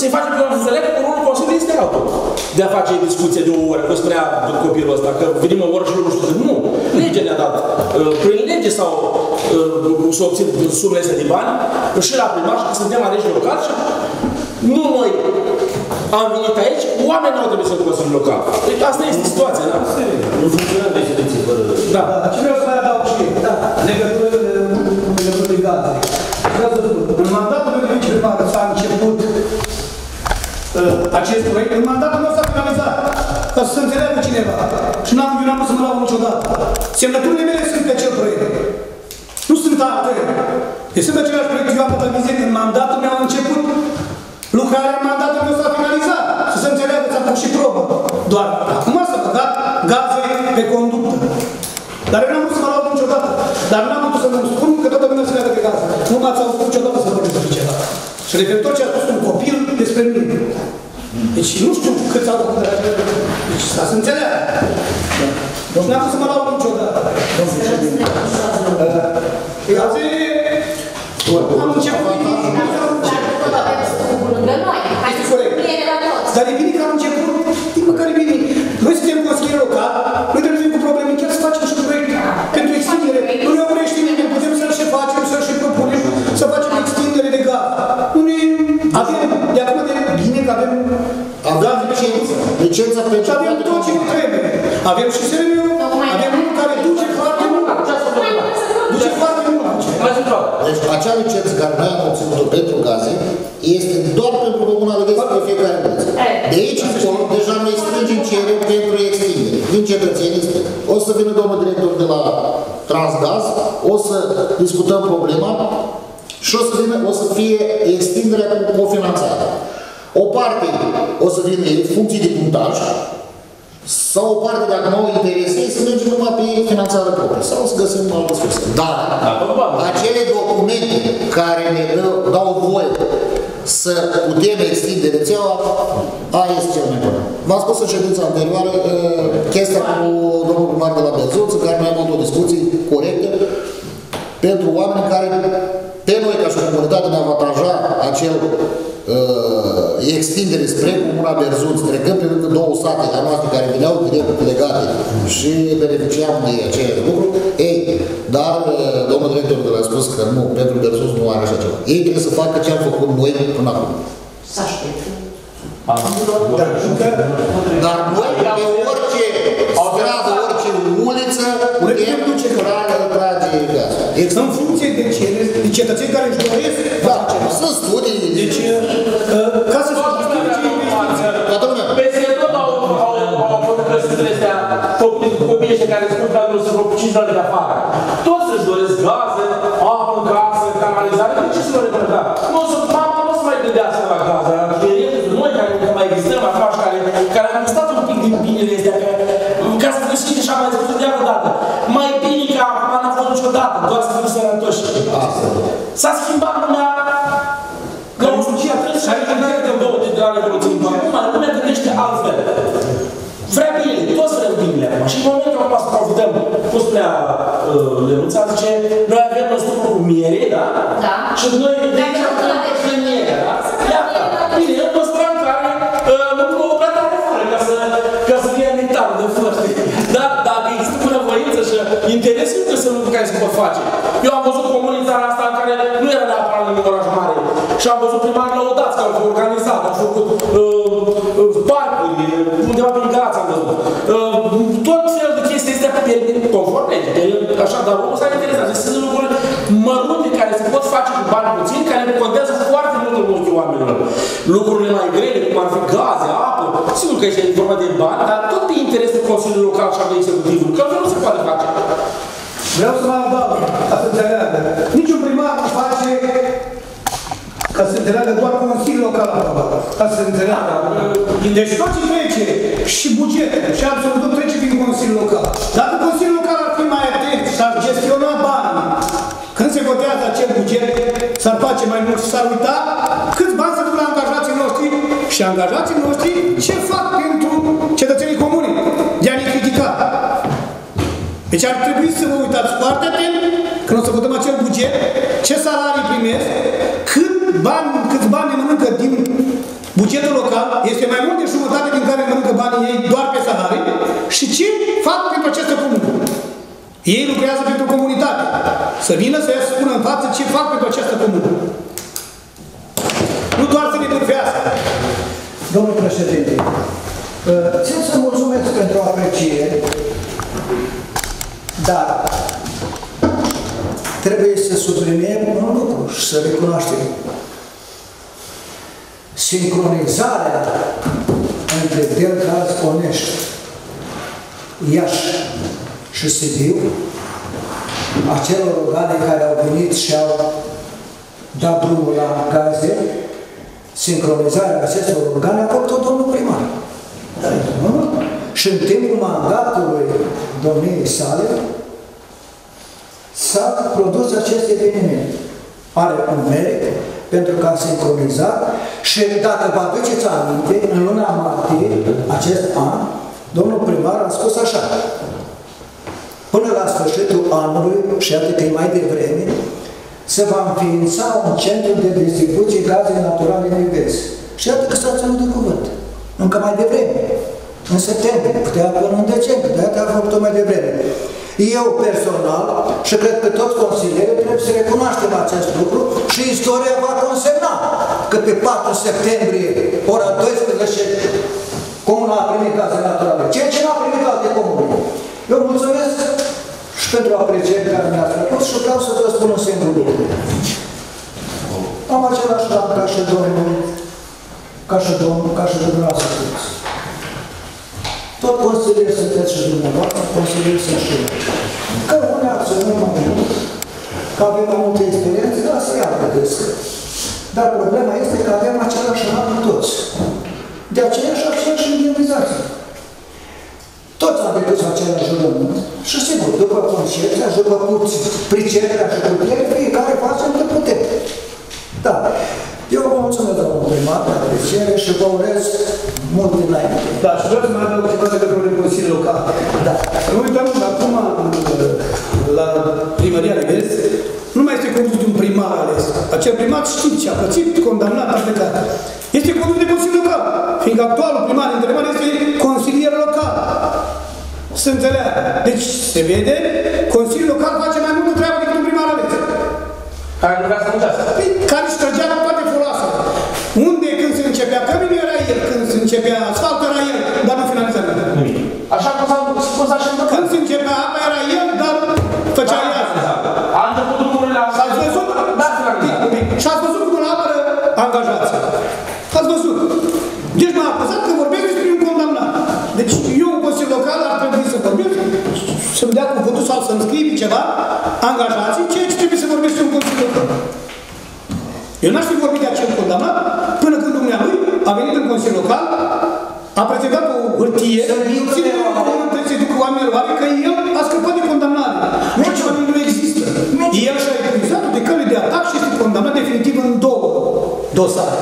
Speaker 6: să-i facem pe oameni să înțeleagă că rolul Consiliului este altul. De a face discuție de o oră, că spunea copilul ăsta, că venim o oră și nu știu, nu. Legea ne-a dat. Uh, prin lege sau uh, să obțin sumele astea de bani, și la primar, și că suntem aleși local și nu noi am venit aici, oamenii nu au trebuit să ducă Consiliul Local. Deci asta este situația, da?
Speaker 8: Nu funcționează decidenții fără...
Speaker 6: Da.
Speaker 2: Da, ce vreau să mai adaug și eu, da, legătură legătură de gaze. Vreau să spun, în mandatul meu de viceprimar s-a început uh, acest proiect, în mandatul meu s-a finalizat, ca să se înțeleagă cineva. Și n-am eu n-am să mă laud niciodată. Semnăturile mele sunt pe acel proiect. Nu sunt alte. Deci sunt același proiect, eu am mătălmizit în mandatul meu a început. Lucrarea în mandatul meu s-a finalizat. Să se înțeleagă, ți-am făcut și probă. Doar acum s-a băgat gaze pe conductă. Dar eu n-am vrut să mă laud niciodată. Dar n-am putut să mă spun că toată lumea se leagă pe gaze. Nu m-ați auzit niciodată și referitor ce a spus un copil despre mine. Deci nu știu cât s-a făcut de Deci s-a să înțeleagă. Deci n-am să mă lau niciodată.
Speaker 4: Uh, azi,
Speaker 3: am început
Speaker 11: este corect. Dar e bine
Speaker 2: că am început, din măcar bine. Noi suntem conschiri local, noi trebuie să cu probleme, chiar să facem și proiecte pentru extindere. Nu ne oprește nimeni, putem să-l și facem, să-l și propunem, să facem
Speaker 3: Licența deci pentru... Și avem tot ce
Speaker 2: trebuie. Avem și sârmiul, avem unul care duce foarte mult.
Speaker 11: Duce foarte
Speaker 2: mult.
Speaker 3: Deci acea licență care noi am obținut-o pentru gaze este doar pentru comuna Lăgăță pe fiecare lună. De aici încolo, deja noi strângem cereri pentru extindere. Din cetățenii o să vină domnul director de la Transgaz, o să discutăm problema și o să, vină, o să fie extinderea cu o parte o să vină în funcție de punctaj, sau o parte, dacă nu o interesează, să mergem numai pe finanțare proprie sau să găsim altă sursă. Dar acele documente care ne dă, dau voie să putem extinde rețeaua, aia este cel mai bun. V-am spus în ședința anterioară uh, chestia cu domnul primar de la Bezuț, în care noi am avut o discuție corectă pentru oameni care pe noi ca și comunitate ne avantaja acel uh, extindere spre Comuna Berzunț, trecând pe lângă două sate ale noastre care veneau direct legate și beneficiam de acele lucruri, ei, dar uh, domnul director de la spus că nu, pentru Berzunț nu are așa ceva. Ei trebuie să facă ce am făcut noi până acum.
Speaker 8: Să aștept.
Speaker 3: Dar noi, pe orice stradă, orice uliță, putem duce hrană, trage gaz.
Speaker 2: În funcție de cele, de cetățeni care își doresc,
Speaker 3: Da, sunt studii.
Speaker 2: deci, uh, ca să se justifice investiția.
Speaker 3: Toată lumea.
Speaker 6: Peste tot au, au, au avut căsuțele astea făcute cu copii ăștia care spun că nu se fac 5 luni de afară. Profităm, cum spunea uh, Lenuța, zice, noi avem năstucul cu miere, da?
Speaker 8: Da.
Speaker 6: Și noi de
Speaker 8: Dacă
Speaker 6: aici am
Speaker 8: nu
Speaker 6: plecat
Speaker 8: aveți
Speaker 6: și miere, da? Iată, bine, e un păstran care uh, nu pune o plată de fără ca să, ca să fie nectar de flăște. Dar dacă există bunăvoință și interesul, trebuie să lucruri care se pot face. Eu am văzut comuni în țara asta în care nu era neapărat în oraș mare. Și am văzut primari lăudați că au organizat, au făcut uh, uh, sigur că este vorba de bani, dar tot pe interesul Consiliului Local și al Executivului, că altfel nu se poate face.
Speaker 2: Vreau să mai adaug, ca să înțeleagă. Niciun primar nu face ca să înțeleagă doar Consiliul Local aprobat. Ca să înțeleagă. Deci tot ce trece, și bugetul, și absolut tot trece prin Consiliul Local. Dacă Consiliul Local ar fi mai atent și ar gestiona banii, când se votează acel buget, s-ar face mai mult și s-ar uita angajații noștri ce fac pentru cetățenii comuni de a ne critica. Deci ar trebui să vă uitați foarte atent când o să votăm acel buget, ce salarii primesc, cât bani, câți bani ne mănâncă din bugetul local, este mai mult de jumătate din care mănâncă banii ei doar pe salarii și ce fac pentru această comună. Ei lucrează pentru comunitate. Să vină să ia să spună în față ce fac pentru această comună. Nu doar să ne bârfească.
Speaker 4: Domnul președinte, uh, țin să mulțumesc pentru apreciere, dar trebuie să subliniem un lucru și să recunoaștem. Sincronizarea între Delgaz Onești, Iași și Sibiu, acelor organe care au venit și au dat drumul la gaze, sincronizarea acestor organe a făcut-o domnul primar. Nu? Și în timpul mandatului domniei sale s-a produs acest eveniment. Are un merit pentru că a sincronizat și dacă vă aduceți aminte, în luna martie acest an, domnul primar a spus așa, până la sfârșitul anului, și iată că e mai devreme, se va înființa un centru de distribuție gaze naturale în Ives. Și iată că s-a ținut de cuvânt. Încă mai devreme. În septembrie, putea până în decembrie, de a făcut-o mai devreme. Eu personal, și cred că toți consilierii, trebuie să recunoaștem acest lucru și istoria va consemna că pe 4 septembrie, ora 12, comuna a primit gaze naturale. Ceea ce n-a primit alte comune. Eu mulțumesc și pentru aprecierea care mi-a făcut și vreau să vă spun un singur lucru. am același rang ca și domnul, ca și domnul, ca și dumneavoastră toți. Tot consilieri sunteți și dumneavoastră, consilieri sunt și eu. Că unii acționăm mai mult, că avem mai multe experiențe, asta e altă găsă. Dar problema este că avem același rang toți. De aceea și aceeași indemnizație. Toți am depus același jurământ și sigur, după conștiința și după priceperea și putere, fiecare face cât putere. Da. Eu vă mulțumesc, domnul primar, de apreciere și vă urez mult înainte.
Speaker 2: Da, și vreau să mai adaug ceva legătură de Consiliul Local.
Speaker 4: Da.
Speaker 2: Nu uităm, acum, la primăria de vest, nu mai este condus de un primar ales. Acel primar știți ce a pățit, condamnat, a plecat. Este condus de Consiliul Local, fiindcă actualul primar întrebat este consilier local. Să înțeleagă. Deci, se vede, Consiliul Local face mai multă treabă decât un primar ales.
Speaker 6: Care nu vrea să muncească.
Speaker 2: Păi, care își trăgea la toate foloasele. Unde când se începea căminul era el, când se începea asfaltul era el, dar nu finaliza nimic.
Speaker 6: Așa cum s-a cum s-a și întâmplat.
Speaker 2: Când se începea apa era el, dar făcea ea.
Speaker 6: A început drumurile
Speaker 2: Și ați văzut?
Speaker 6: Da, finalizat.
Speaker 2: Și ați văzut cum îl apără angajații. Ați văzut. Deci m-a apăsat că vorbesc despre un condamnat. Deci eu, în Consiliul Local, ar trebui să vorbesc, să-mi dea cuvântul sau să-mi scrie ceva angajații, ceea ce trebuie să vorbesc eu în Consiliul Local. Eu n-aș fi vorbit de acel condamnat până când dumnealui a venit în Consiliul Local, a prezentat o hârtie,
Speaker 4: Să mintă
Speaker 2: ține
Speaker 4: de oameni.
Speaker 2: trebuie să ducă oamenilor oare că el a scăpat de condamnare. Așa ceva nu există. El și-a epuizat de căle de atac și este condamnat definitiv în două dosare.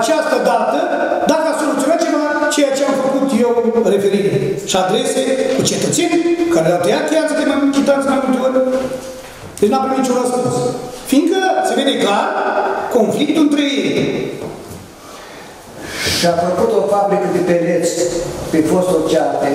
Speaker 2: Această dată, dacă a soluționat ceva, ceea ce am făcut eu referire și adrese cu cetățeni care au tăiat cheață de mai mult chitanți mai multe ori. Deci n-am primit niciun răspuns. Fiindcă se vede clar conflictul între ei.
Speaker 4: Și a făcut o fabrică de peleți pe fostul ceate,